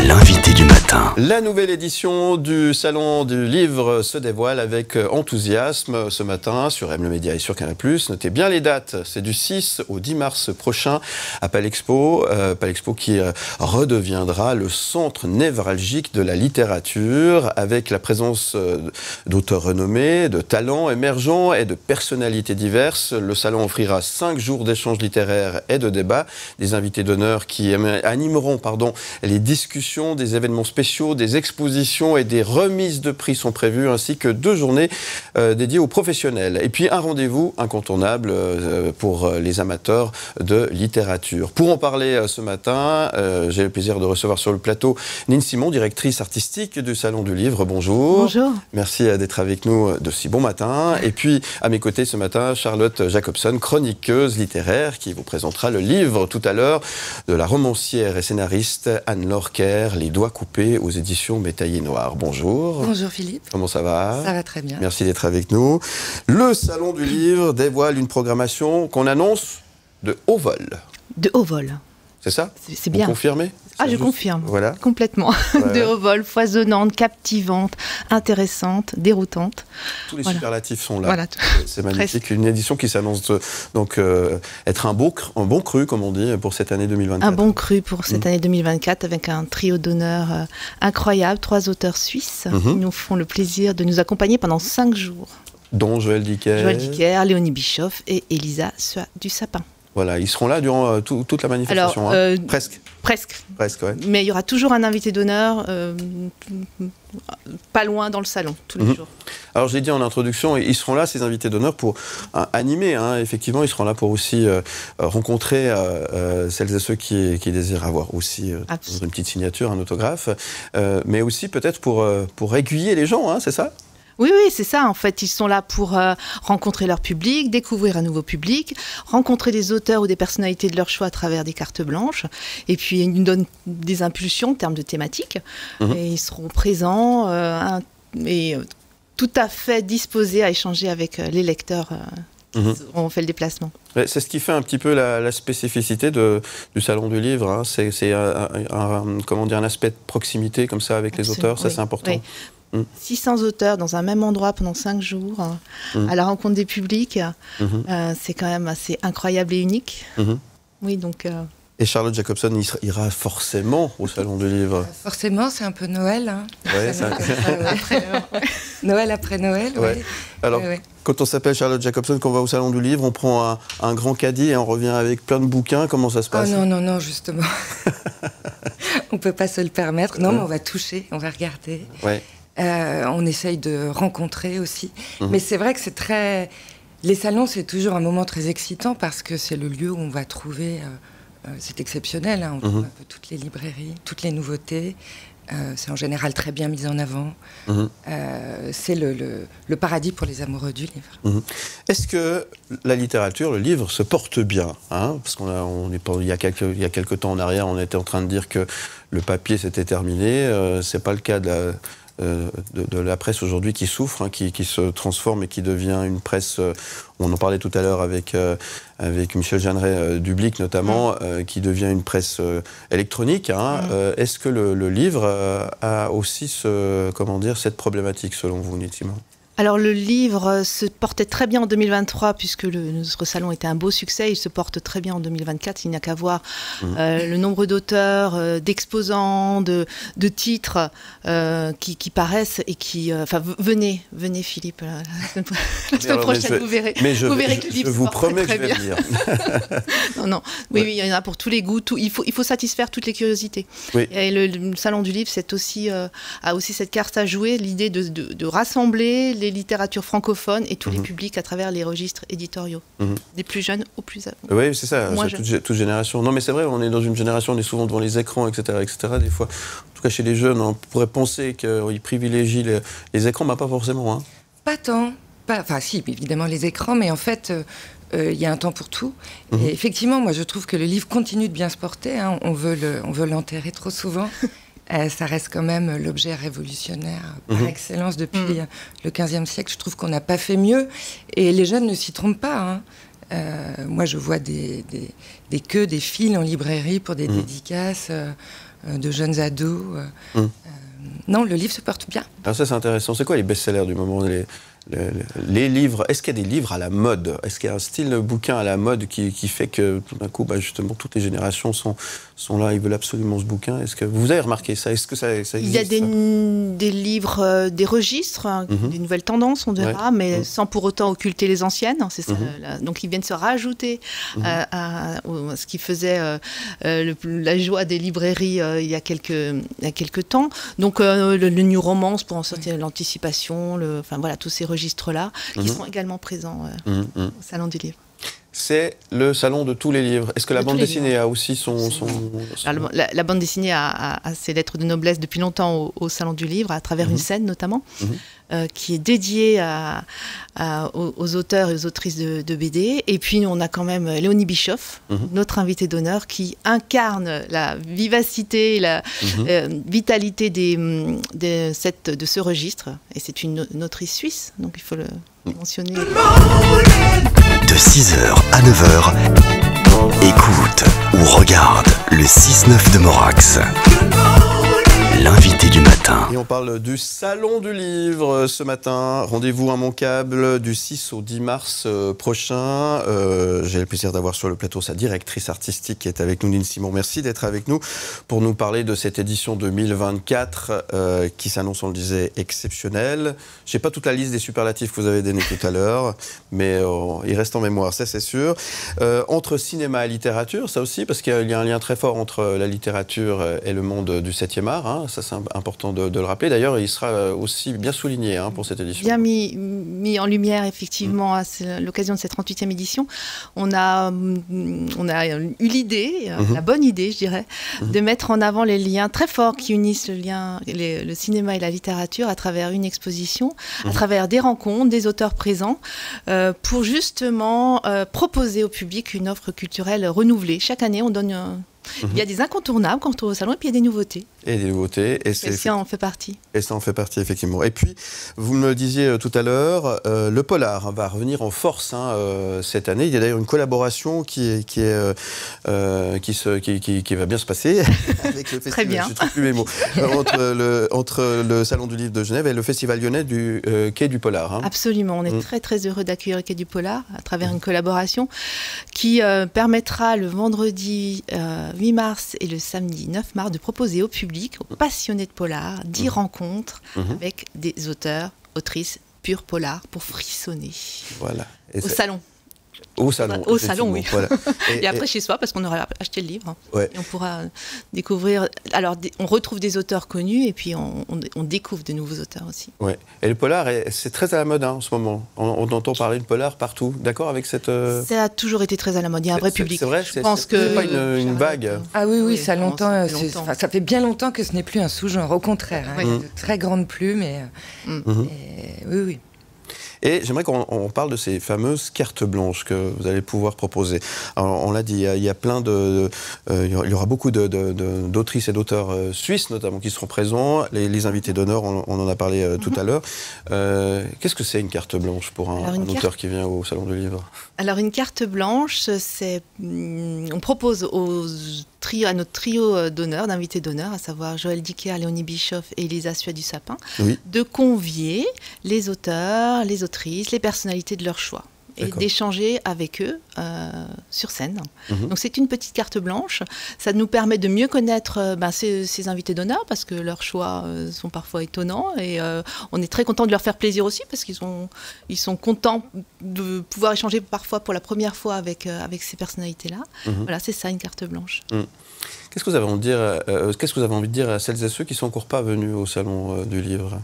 L'invité du matin. La nouvelle édition du Salon du Livre se dévoile avec euh, enthousiasme ce matin sur M le Média et sur Canal+. Notez bien les dates, c'est du 6 au 10 mars prochain à Palexpo. Euh, Palexpo qui euh, redeviendra le centre névralgique de la littérature avec la présence d'auteurs renommés, de talents émergents et de personnalités diverses. Le salon offrira 5 jours d'échanges littéraires et de débats, des invités d'honneur qui animeront pardon, les discussions, des événements spéciaux, des expositions et des remises de prix sont prévues, ainsi que deux journées euh, dédiées aux professionnels. Et puis un rendez-vous incontournable euh, pour euh, les amateurs de littérature. Pour en parler ce matin, j'ai le plaisir de recevoir sur le plateau Nine Simon, directrice artistique du Salon du Livre. Bonjour. Bonjour. Merci d'être avec nous de si bon matin. Et puis, à mes côtés ce matin, Charlotte Jacobson, chroniqueuse littéraire, qui vous présentera le livre tout à l'heure de la romancière et scénariste Anne-Laure Les doigts coupés aux éditions Métaillé Noir. Bonjour. Bonjour Philippe. Comment ça va? Ça va très bien. Merci d'être avec nous. Le Salon du Livre dévoile une programmation qu'on annonce de haut vol. De haut vol. C'est ça? C'est- Vous bien. confirmez? Ah, je juste confirme. Voilà. Complètement. De haut vol, foisonnante, captivante, intéressante, déroutante. Tous les Voilà. superlatifs sont là. Voilà. C'est magnifique. Une édition qui s'annonce euh, donc euh, être un, beau, cr- un bon cru, comme on dit, pour cette année 2024. Un bon cru pour cette Mm. année 2024 avec un trio d'honneur euh, incroyable, trois auteurs suisses Mhm. qui nous font le plaisir de nous accompagner pendant cinq jours. Dont Joël Dicker. Joël Dicker, Léonie Bischoff et Elisa Soa du Sapin. Voilà, ils seront là durant euh, tout- toute la manifestation. Alors, hein. euh, Presque. Presque. Presque, ouais. Mais il y aura toujours un invité d'honneur euh, pas loin dans le salon, tous les Mhm. jours. Alors, j'ai dit en introduction, ils seront là, ces invités d'honneur, pour euh, animer. hein. Effectivement, ils seront là pour aussi euh, rencontrer celles et ceux qui, qui désirent avoir aussi une petite signature, un autographe, mais aussi peut-être pour, pour aiguiller les gens, hein, c'est ça? Oui, oui, c'est ça. En fait, ils sont là pour euh, rencontrer leur public, découvrir un nouveau public, rencontrer des auteurs ou des personnalités de leur choix à travers des cartes blanches. Et puis, ils nous donnent des impulsions en termes de thématiques. Mhm. Et ils seront présents euh, et euh, tout à fait disposés à échanger avec les lecteurs. Mhm. On fait le déplacement. C'est ce qui fait un petit peu la, la spécificité de, du salon du livre. hein. C'est un, un- un- comment dire, un aspect de proximité comme ça avec les auteurs. Ça, oui, c'est important. oui. Mm. 600 auteurs dans un même endroit pendant 5 jours, euh, Mhm. à la rencontre des publics, Mhm. euh, c'est quand même assez incroyable et unique. Mhm. Oui, donc. euh, Et Charlotte Jacobson ira forcément au salon du livre. Forcément, c'est un peu Noël. hein. Ouais, Ça après, Noël après Noël, Ouais. ouais. Alors, quand on s'appelle Charlotte Jacobson, qu'on va au salon du livre, on prend un, un grand caddie et on revient avec plein de bouquins. Comment ça se Oh passe non, non, non, justement. On peut pas se le permettre. Non, Ouais. mais on va toucher, on va regarder. Euh, on essaye de rencontrer aussi. Mhm. Mais c'est vrai que c'est très. Les salons, c'est toujours un moment très excitant parce que c'est le lieu où on va trouver. euh, euh, c'est exceptionnel. hein, on trouve Mhm. un peu toutes les librairies, toutes les nouveautés. Euh, c'est en général très bien mis en avant. Mhm. C'est le, le- le paradis pour les amoureux du livre. Est-ce que la littérature, le livre, se porte bien hein? Parce qu'on a, on est pas, il, y a quelques, il y a quelques temps en arrière, on était en train de dire que le papier s'était terminé. C'est pas le cas de la, de, de la presse aujourd'hui qui souffre, hein, qui, qui se transforme et qui devient une presse. euh, on en parlait tout à l'heure avec, euh, avec Michel Jeanneret euh, Dublic notamment, euh, qui devient une presse euh, électronique. hein. Euh, Est-ce que le, le livre euh, a aussi ce, comment dire, cette problématique selon vous, Nitimo? Alors le livre euh, se portait très bien en 2023 puisque le, notre salon était un beau succès. Il se porte très bien en 2024. Il n'y a qu'à voir Mhm. euh, le nombre d'auteurs, euh, d'exposants, de, de titres euh, qui, qui paraissent et qui... Enfin, venez, venez Philippe, la, semaine, la semaine prochaine, je- vous verrez. mais je, vous verrez je- que le je livre se vous promets que je vais lire. Non, non. Oui, oui, il y en a pour tous les goûts. tout- il, faut, il faut satisfaire toutes les curiosités. Oui. Et le, le salon du livre, c'est aussi a aussi cette carte à jouer, l'idée de, de- de rassembler les littératures francophones et tous les Mhm. publics à travers les registres éditoriaux, Mhm. des plus jeunes aux plus âgés. Oui, c'est ça, toute, gé- toute génération. Non, mais c'est vrai, on est dans une génération, on est souvent devant les écrans, etc., etc. Des fois, en tout cas chez les jeunes, on pourrait penser qu'ils privilégient les, les écrans, mais pas forcément. Hein. Pas tant. Pas, enfin, si, évidemment, les écrans, mais en fait, euh, euh, il y a un temps pour tout. Mhm. Et effectivement, moi, je trouve que le livre continue de bien se porter. hein. On veut le- on veut l'enterrer trop souvent. Euh, ça reste quand même l'objet révolutionnaire par Mhm. excellence depuis euh, le XVe siècle. Je trouve qu'on n'a pas fait mieux. Et les jeunes ne s'y trompent pas. hein. Euh, moi, je vois des, des, des queues, des files en librairie pour des Mhm. dédicaces euh, de jeunes ados. euh. Mhm. Euh, non, le livre se porte bien. Alors ça, c'est intéressant. C'est quoi les best-sellers du moment les, les, les livres Est-ce qu'il y a des livres à la mode? Est-ce qu'il y a un style de bouquin à la mode qui, qui fait que tout d'un coup, bah, justement, toutes les générations sont, sont là, ils veulent absolument ce bouquin? Est-ce que vous avez remarqué ça? Est-ce que ça, ça Il existe y a des, livres, euh, des registres, hein, Mhm. des nouvelles tendances, on dira, mais Mhm. sans pour autant occulter les anciennes. Mhm. donc ils viennent se rajouter Mhm. à, ce qui faisait euh, euh, le- la joie des librairies euh, il, y a quelques, il y a quelques temps. Donc euh, le, le new romance pour en sortir l'anticipation, enfin voilà tous ces qui Mhm. seront également présents euh, Mhm, mhm. au salon du livre. C'est le salon de tous les livres. Est-ce que la De bande dessinée a aussi son... son- son- Alors, la, la bande dessinée a, a- a ses lettres de noblesse depuis longtemps au, au Salon du Livre, à travers Mhm. une scène notamment, Mhm. Euh, qui est dédiée à- à- aux, aux auteurs et aux autrices de, de BD. Et puis, on a quand même Léonie Bischoff, Mhm. notre invitée d'honneur, qui incarne la vivacité, la Mhm. euh, vitalité des, de, cette, de ce registre. Et c'est une, une autrice suisse, donc il faut le mentionner. De 6h à 9h, écoute ou regarde le 6-9 de Morax. L'invité du matin. Et on parle du Salon du Livre euh, ce matin. Rendez-vous à Montcable du 6 au 10 mars euh, prochain. Euh, J'ai le plaisir d'avoir sur le plateau sa directrice artistique qui est avec nous, Nine Simon. Merci d'être avec nous pour nous parler de cette édition 2024 euh, qui s'annonce, on le disait, exceptionnelle. Je n'ai pas toute la liste des superlatifs que vous avez donnés tout à l'heure, mais il reste en mémoire, ça c'est sûr. Entre cinéma et littérature, ça aussi, parce qu'il y a un lien très fort entre la littérature et le monde du 7e art. hein. Ça c'est im- important de, de le rappeler. D'ailleurs, il sera euh, aussi bien souligné hein, pour cette édition. bien mis, mis en lumière effectivement à ce- l'occasion de cette 38e édition. On a, hum, on a eu l'idée, euh, Mhm. la bonne idée je dirais, Mhm. de mettre en avant les liens très forts qui unissent le, lien, les- le cinéma et la littérature à travers une exposition, à Mhm. travers des rencontres, des auteurs présents, euh, pour justement euh, proposer au public une offre culturelle renouvelée. Chaque année, on donne... un- Il y a des incontournables quand on va au salon et puis il y a des nouveautés. Et des nouveautés. Et ça en fait partie. Et ça en fait partie, effectivement. Et puis, vous me disiez euh, tout à l'heure, euh, le polar va revenir en force hein, euh, cette année. Il y a d'ailleurs une collaboration qui, est, qui, est, euh, qui, se, qui, qui- qui va bien se passer avec le festival. bien. Je trouve plus mes mots. Entre, le, entre le Salon du Livre de Genève et le Festival lyonnais du Quai du Polar. hein. Absolument, on est Mm. très très heureux d'accueillir le Quai du Polar à travers une collaboration qui permettra le vendredi euh, 8 mars et le samedi 9 mars de proposer au public, aux passionnés de polar, 10 rencontres Mhm. avec des auteurs, autrices pur polar pour frissonner Voilà. Et au salon. Au salon. Au salon, oui. Voilà. Et, après chez soi, parce qu'on aura acheté le livre. Ouais. Et on pourra découvrir. Alors, on retrouve des auteurs connus et puis on, on- on découvre de nouveaux auteurs aussi. Ouais. Et le polar, est- c'est très à la mode hein, en ce moment. On, on entend parler de polar partout. D'accord avec cette. euh, Ça a toujours été très à la mode. Il y a un vrai public. C'est vrai, Je c'est pense que c'est pas une, une vague. Ah oui, oui, Oui, ça, longtemps, ça euh, fait longtemps. enfin, ça fait bien longtemps que ce n'est plus un sous-genre. Au contraire, hein, Oui. il y a Mm. de très grandes plumes. Et, euh, Mhm. et- oui, oui. Et j'aimerais qu'on on parle de ces fameuses cartes blanches que vous allez pouvoir proposer. Alors, on l'a dit, il y, a, il y a plein de, euh, il y aura- beaucoup d'autrices et d'auteurs euh, suisses notamment qui seront présents. Les, les invités d'honneur, on, on en a parlé euh, tout à l'heure. Euh, Qu'est-ce que c'est une carte blanche pour un, Mhm. Alors, carte- auteur qui vient au salon du livre? Alors une carte blanche, c'est hum, on propose aux trio, à notre trio euh, d'honneur, d'invités d'honneur, à savoir Joël Dicker, Léonie Bischoff et Elisa Suet du Sapin, Oui. de convier les auteurs, les autrices, les personnalités de leur choix et d'échanger avec eux euh, sur scène. Mhm. Donc c'est une petite carte blanche. Ça nous permet de mieux connaître euh, ben, ces, ces invités d'honneur parce que leurs choix euh, sont parfois étonnants et on est très content de leur faire plaisir aussi parce qu'ils sont, ils sont contents de pouvoir échanger parfois pour la première fois avec, avec ces personnalités-là. Mhm. Voilà, c'est ça une carte blanche. Mm. Qu'est-ce que vous avez envie de dire Qu'est-ce que vous avez envie de dire à celles et ceux qui sont encore pas venus au salon du livre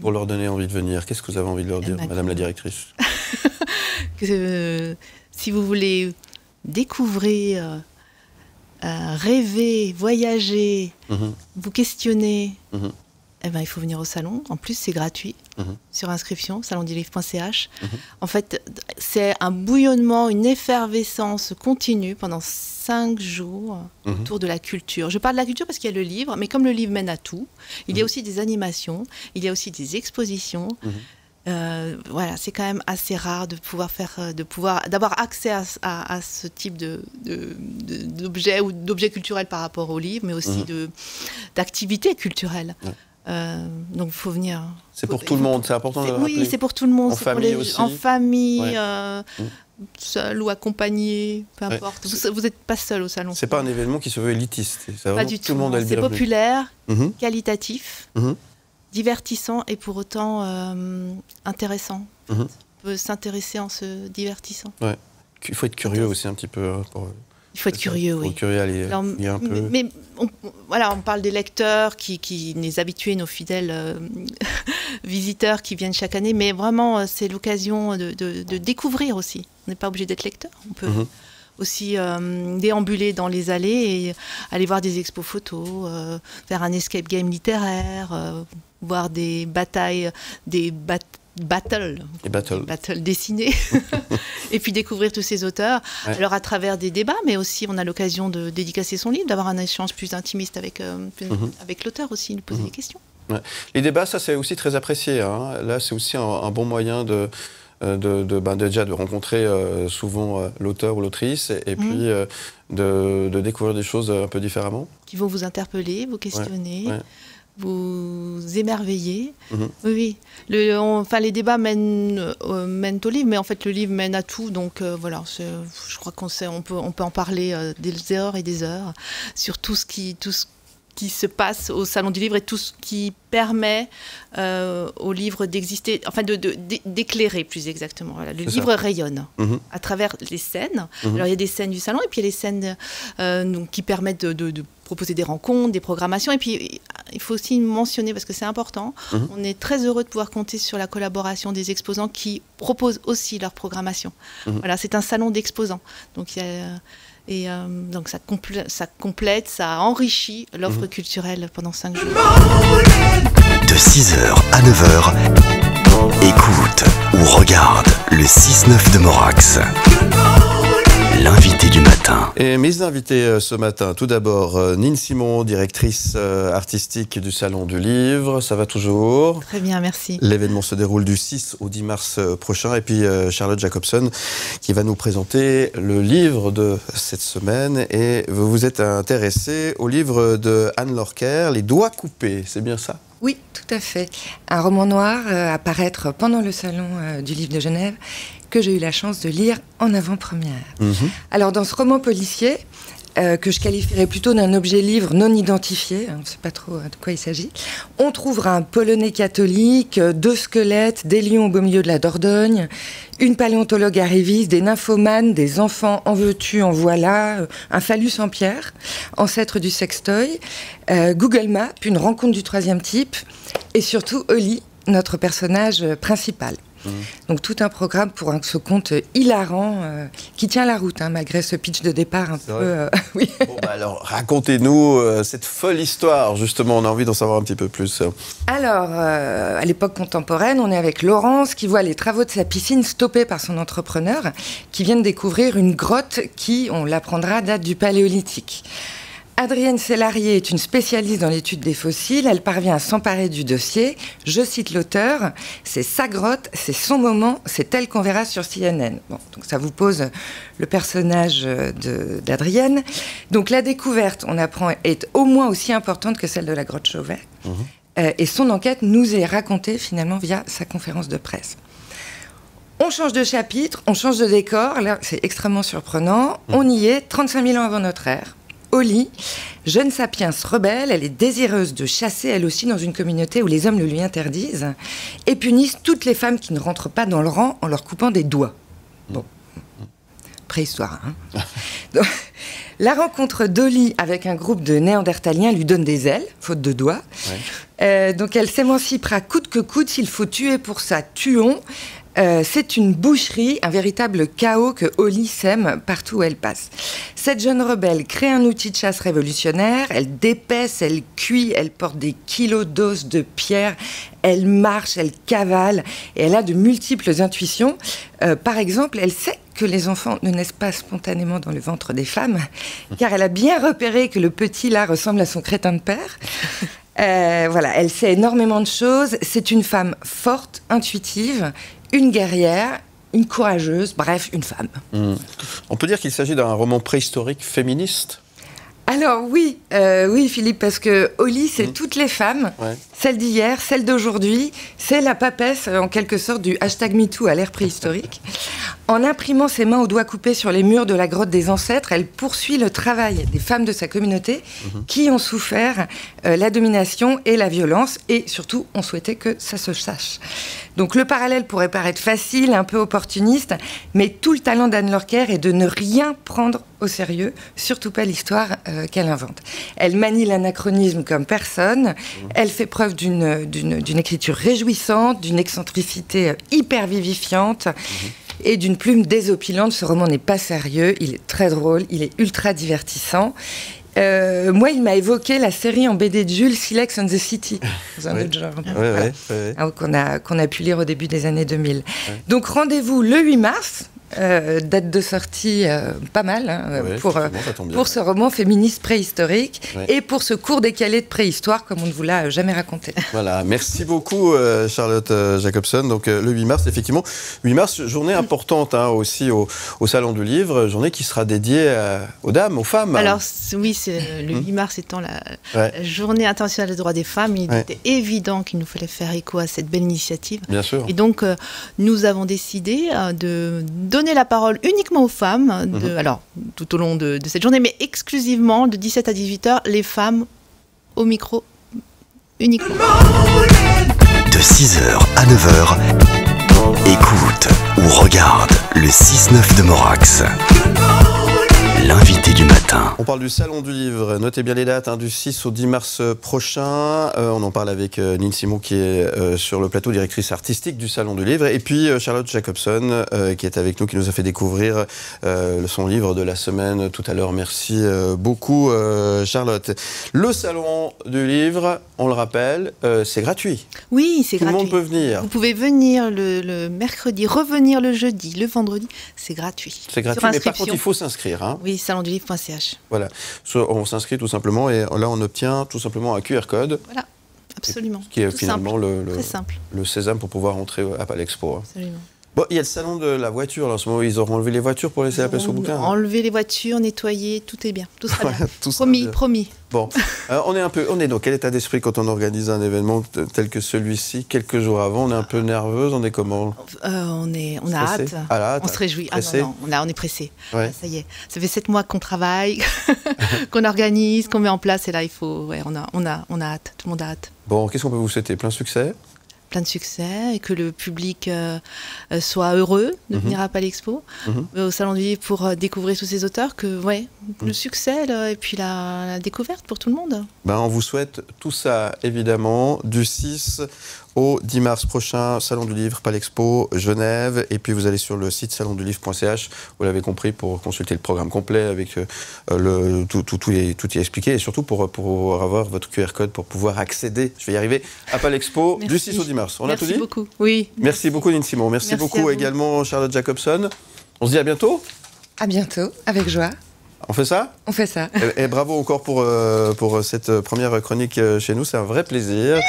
pour leur donner envie de venir? Qu'est-ce que vous avez envie de leur dire, ben, Madame la directrice? que euh, si vous voulez découvrir, euh, rêver, voyager, Mhm. vous questionner, Mhm. eh ben, il faut venir au salon. En plus, c'est gratuit Mhm. sur inscription, salondilivre.ch. Mhm. En fait, c'est un bouillonnement, une effervescence continue pendant cinq jours autour de la culture. Je parle de la culture parce qu'il y a le livre, mais comme le livre mène à tout, il y a aussi des animations, il y a aussi des expositions. Mhm. Euh, voilà, c'est quand même assez rare de pouvoir faire, euh, de pouvoir, d'avoir accès à, à- à ce type de, d'objets ou d'objets culturels par rapport au livre, mais aussi Mhm. de d'activités culturelles. Euh, donc il faut venir. C'est pour tout le monde, c'est important de le oui, c'est pour tout le monde. En famille les- aussi En famille, Ouais. euh, Mm. seul ou accompagné, peu Ouais. importe. Vous n'êtes pas seul au salon. C'est pas un événement qui se veut élitiste. Pas du tout tout. le monde C'est populaire, Mhm. qualitatif, Mhm. Divertissant et pour autant euh, intéressant. Mhm. On peut s'intéresser en se divertissant. Ouais. Il faut être curieux aussi un petit peu. hein, pour- Il faut être curieux, oui. curieux, aller Alors, un peu. mais mais on, voilà, on parle des lecteurs, qui, qui, les habitués, nos fidèles euh, visiteurs qui viennent chaque année, mais vraiment, euh, c'est l'occasion de, de- de découvrir aussi. On n'est pas obligé d'être lecteur. On peut Mhm. Aussi euh, déambuler dans les allées et aller voir des expos photos, euh, faire un escape game littéraire, euh, voir des batailles, des bat- battles, Et battle. battles dessinés, et puis découvrir tous ces auteurs. Ouais. Alors à travers des débats, mais aussi on a l'occasion de dédicacer son livre, d'avoir un échange plus intimiste avec, euh, plus- Mhm. avec l'auteur aussi, de poser Mhm. des questions. Ouais. Les débats, ça c'est aussi très apprécié. hein. Là, c'est aussi un, un bon moyen de, de, de- ben, déjà de rencontrer euh, souvent euh, l'auteur ou l'autrice et, et Mhm. puis euh, de, de découvrir des choses un peu différemment. Qui vont vous interpeller, vous questionner, ouais. vous émerveiller. Mhm. Oui. Le, on- enfin, les débats mènent, euh, mènent au livre, mais en fait, le livre mène à tout. Donc, euh, voilà, je crois qu'on sait, on peut, on peut en parler euh, des heures et des heures sur tout ce qui, tout ce qui se passe au Salon du Livre et tout ce qui permet euh, au livre d'exister, enfin, de, de- d'éclairer plus exactement. Voilà, le ça. livre rayonne Mhm. à travers les scènes. Mhm. Alors, il y a des scènes du salon et puis il y a les scènes euh, donc, qui permettent de, de- de proposer des rencontres, des programmations. Et puis, il faut aussi mentionner, parce que c'est important, Mhm. on est très heureux de pouvoir compter sur la collaboration des exposants qui proposent aussi leur programmation. Voilà, c'est un salon d'exposants. Donc, il y a- et euh, donc ça, complè- ça complète, ça enrichit l'offre culturelle pendant cinq jours. De 6h à 9h, écoute ou regarde le 6-9 de Morax. L'invité du matin. Et mes invités euh, ce matin, tout d'abord, euh, Nine Simon, directrice euh, artistique du Salon du Livre. Ça va toujours? Très bien, merci. L'événement se déroule du 6 au 10 mars prochain. Et puis Charlotte Jacobson qui va nous présenter le livre de cette semaine. Et vous vous êtes intéressé au livre de Anne Lorker, Les doigts coupés. C'est bien ça? Oui, tout à fait. Un roman noir à paraître pendant le salon du livre de Genève que j'ai eu la chance de lire en avant-première. Alors dans ce roman policier, euh, que je qualifierais plutôt d'un objet livre non identifié, hein, on ne sait pas trop euh, de quoi il s'agit. On trouvera un polonais catholique, euh, deux squelettes, des lions au beau milieu de la Dordogne, une paléontologue arriviste, des nymphomanes, des enfants en veux-tu, en voilà, euh, un phallus en pierre, ancêtre du sextoy, euh, Google Maps, une rencontre du troisième type, et surtout Oli, notre personnage euh, principal. Donc tout un programme pour un, ce conte hilarant euh, qui tient la route, hein, malgré ce pitch de départ un peu... euh, oui. Bon, bah alors, racontez-nous euh, cette folle histoire, justement, on a envie d'en savoir un petit peu plus. Alors, à l'époque contemporaine, on est avec Laurence qui voit les travaux de sa piscine stoppés par son entrepreneur, qui vient de découvrir une grotte qui, on l'apprendra, date du Paléolithique. Adrienne Sellarié est une spécialiste dans l'étude des fossiles. Elle parvient à s'emparer du dossier. Je cite l'auteur c'est sa grotte, c'est son moment, c'est elle qu'on verra sur CNN. Bon, donc ça vous pose le personnage d'Adrienne. Donc la découverte, on apprend, est au moins aussi importante que celle de la grotte Chauvet. Euh, et son enquête nous est racontée finalement via sa conférence de presse. On change de chapitre, on change de décor, là c'est extrêmement surprenant. On y est 35 000 ans avant notre ère. Oli, jeune sapiens rebelle, elle est désireuse de chasser elle aussi dans une communauté où les hommes le lui interdisent et punissent toutes les femmes qui ne rentrent pas dans le rang en leur coupant des doigts. Bon, préhistoire. Hein Donc, la rencontre d'Oli avec un groupe de néandertaliens lui donne des ailes, faute de doigts. Euh, donc elle s'émancipera coûte que coûte, s'il faut tuer pour ça, tuons. Euh, c'est une boucherie, un véritable chaos que Oli sème partout où elle passe. Cette jeune rebelle crée un outil de chasse révolutionnaire, elle dépaisse, elle cuit, elle porte des kilos d'os de pierre, elle marche, elle cavale, et elle a de multiples intuitions. Euh, par exemple, elle sait que les enfants ne naissent pas spontanément dans le ventre des femmes, car elle a bien repéré que le petit là ressemble à son crétin de père. Euh, voilà, elle sait énormément de choses. C'est une femme forte, intuitive, une guerrière, une courageuse, bref, une femme. Hmm. On peut dire qu'il s'agit d'un roman préhistorique féministe? Alors oui, euh, oui Philippe, parce que Oli, c'est toutes les femmes, Ouais. celles d'hier, celles d'aujourd'hui, c'est la papesse en quelque sorte du hashtag MeToo à l'ère préhistorique. En imprimant ses mains aux doigts coupés sur les murs de la grotte des ancêtres, elle poursuit le travail des femmes de sa communauté qui ont souffert euh, la domination et la violence et surtout ont souhaité que ça se sache. Donc le parallèle pourrait paraître facile, un peu opportuniste, mais tout le talent d'Anne Lorker est de ne rien prendre au sérieux, surtout pas l'histoire euh, qu'elle invente. Elle manie l'anachronisme comme personne, elle fait preuve d'une écriture réjouissante, d'une excentricité euh, hyper vivifiante et d'une plume désopilante. Ce roman n'est pas sérieux, il est très drôle, il est ultra divertissant. Euh, moi, il m'a évoqué la série en BD de Jules, Silex and the City, dans un Ouais. autre genre. Ouais, Voilà. ouais. Ah, qu'on a, qu'on a pu lire au début des années 2000. Donc rendez-vous le 8 mars, euh, date de sortie euh, pas mal hein, euh, Ouais, pour, euh, pour ce roman féministe préhistorique Ouais. et pour ce cours décalé de préhistoire comme on ne vous l'a jamais raconté. Voilà, merci beaucoup euh, Charlotte Jacobson. Donc euh, le 8 mars, effectivement, 8 mars, journée importante hein, aussi au, au Salon du Livre, journée qui sera dédiée euh, aux dames, aux femmes. Alors oui, le 8 mars étant la, Ouais. journée internationale des droits des femmes, il Ouais. était évident qu'il nous fallait faire écho à cette belle initiative. Bien sûr. Et donc euh, nous avons décidé euh, de donner la parole uniquement aux femmes, de, Mhm. alors tout au long de, de cette journée, mais exclusivement de 17 à 18 heures, les femmes au micro uniquement. De 6h à 9h, écoute ou regarde le 6-9 de Morax. L'invité du matin. On parle du Salon du Livre. Notez bien les dates, hein, du 6 au 10 mars prochain. Euh, on en parle avec euh, Nine qui est euh, sur le plateau, directrice artistique du Salon du Livre. Et puis euh, Charlotte Jacobson, euh, qui est avec nous, qui nous a fait découvrir euh, son livre de la semaine tout à l'heure. Merci euh, beaucoup, euh, Charlotte. Le Salon du Livre, on le rappelle, euh, c'est gratuit. Oui, c'est Tout le gratuit. monde peut venir. Vous pouvez venir le, le mercredi, revenir le jeudi, le vendredi, c'est gratuit. C'est gratuit, mais par contre, il faut s'inscrire. Hein. Oui, salondulivre.ch. Voilà. On s'inscrit tout simplement et là, on obtient tout simplement un QR code. Voilà, absolument. qui est Tout finalement simple, le, le sésame pour pouvoir entrer à Palexpo. hein. absolument. Bon, il y a le salon de la voiture là, en ce moment. Ils auront enlevé les voitures pour laisser la place au bouquin. hein. Enlever les voitures, nettoyer, tout est bien. Tout sera bien. Tout sera promis, bien. promis. Bon, Euh, on est un peu, on est dans quel état d'esprit quand on organise un événement tel que celui-ci quelques jours avant On est un peu nerveuse, on est comment? Euh, on, est, on a hâte. Ah, là, on se réjouit. Ah non, non, on, a- on est pressé. Ouais. Ah, ça y est. Ça fait sept mois qu'on travaille, qu'on organise, qu'on met en place. Et là, il faut. Ouais, on a, on a, on a hâte. Tout le monde a hâte. Bon, qu'est-ce qu'on peut vous souhaiter? Plein succès? Plein de succès et que le public euh, euh, soit heureux de Mhm. venir à Palexpo, Mhm. euh, au Salon du Livre pour découvrir tous ces auteurs. Que, ouais, Mhm. le succès là, et puis la, la découverte pour tout le monde. Ben, on vous souhaite tout ça, évidemment, du 6 au 10 mars prochain, Salon du Livre, Palexpo, Genève. Et puis vous allez sur le site salondulivre.ch, vous l'avez compris, pour consulter le programme complet avec euh, le, tout, tout, tout, y est, tout y expliqué. Et surtout pour, pour avoir votre QR code pour pouvoir accéder, je vais y arriver, à Palexpo du Merci. 6 au 10 mars. On Merci a tout dit beaucoup. Oui. Merci beaucoup, Nine Simon. Merci, beaucoup également, Charlotte Jacobson. On se dit à bientôt. À bientôt, avec joie. On fait ça? On fait ça. et, et bravo encore pour, euh, pour cette première chronique euh, chez nous. C'est un vrai plaisir.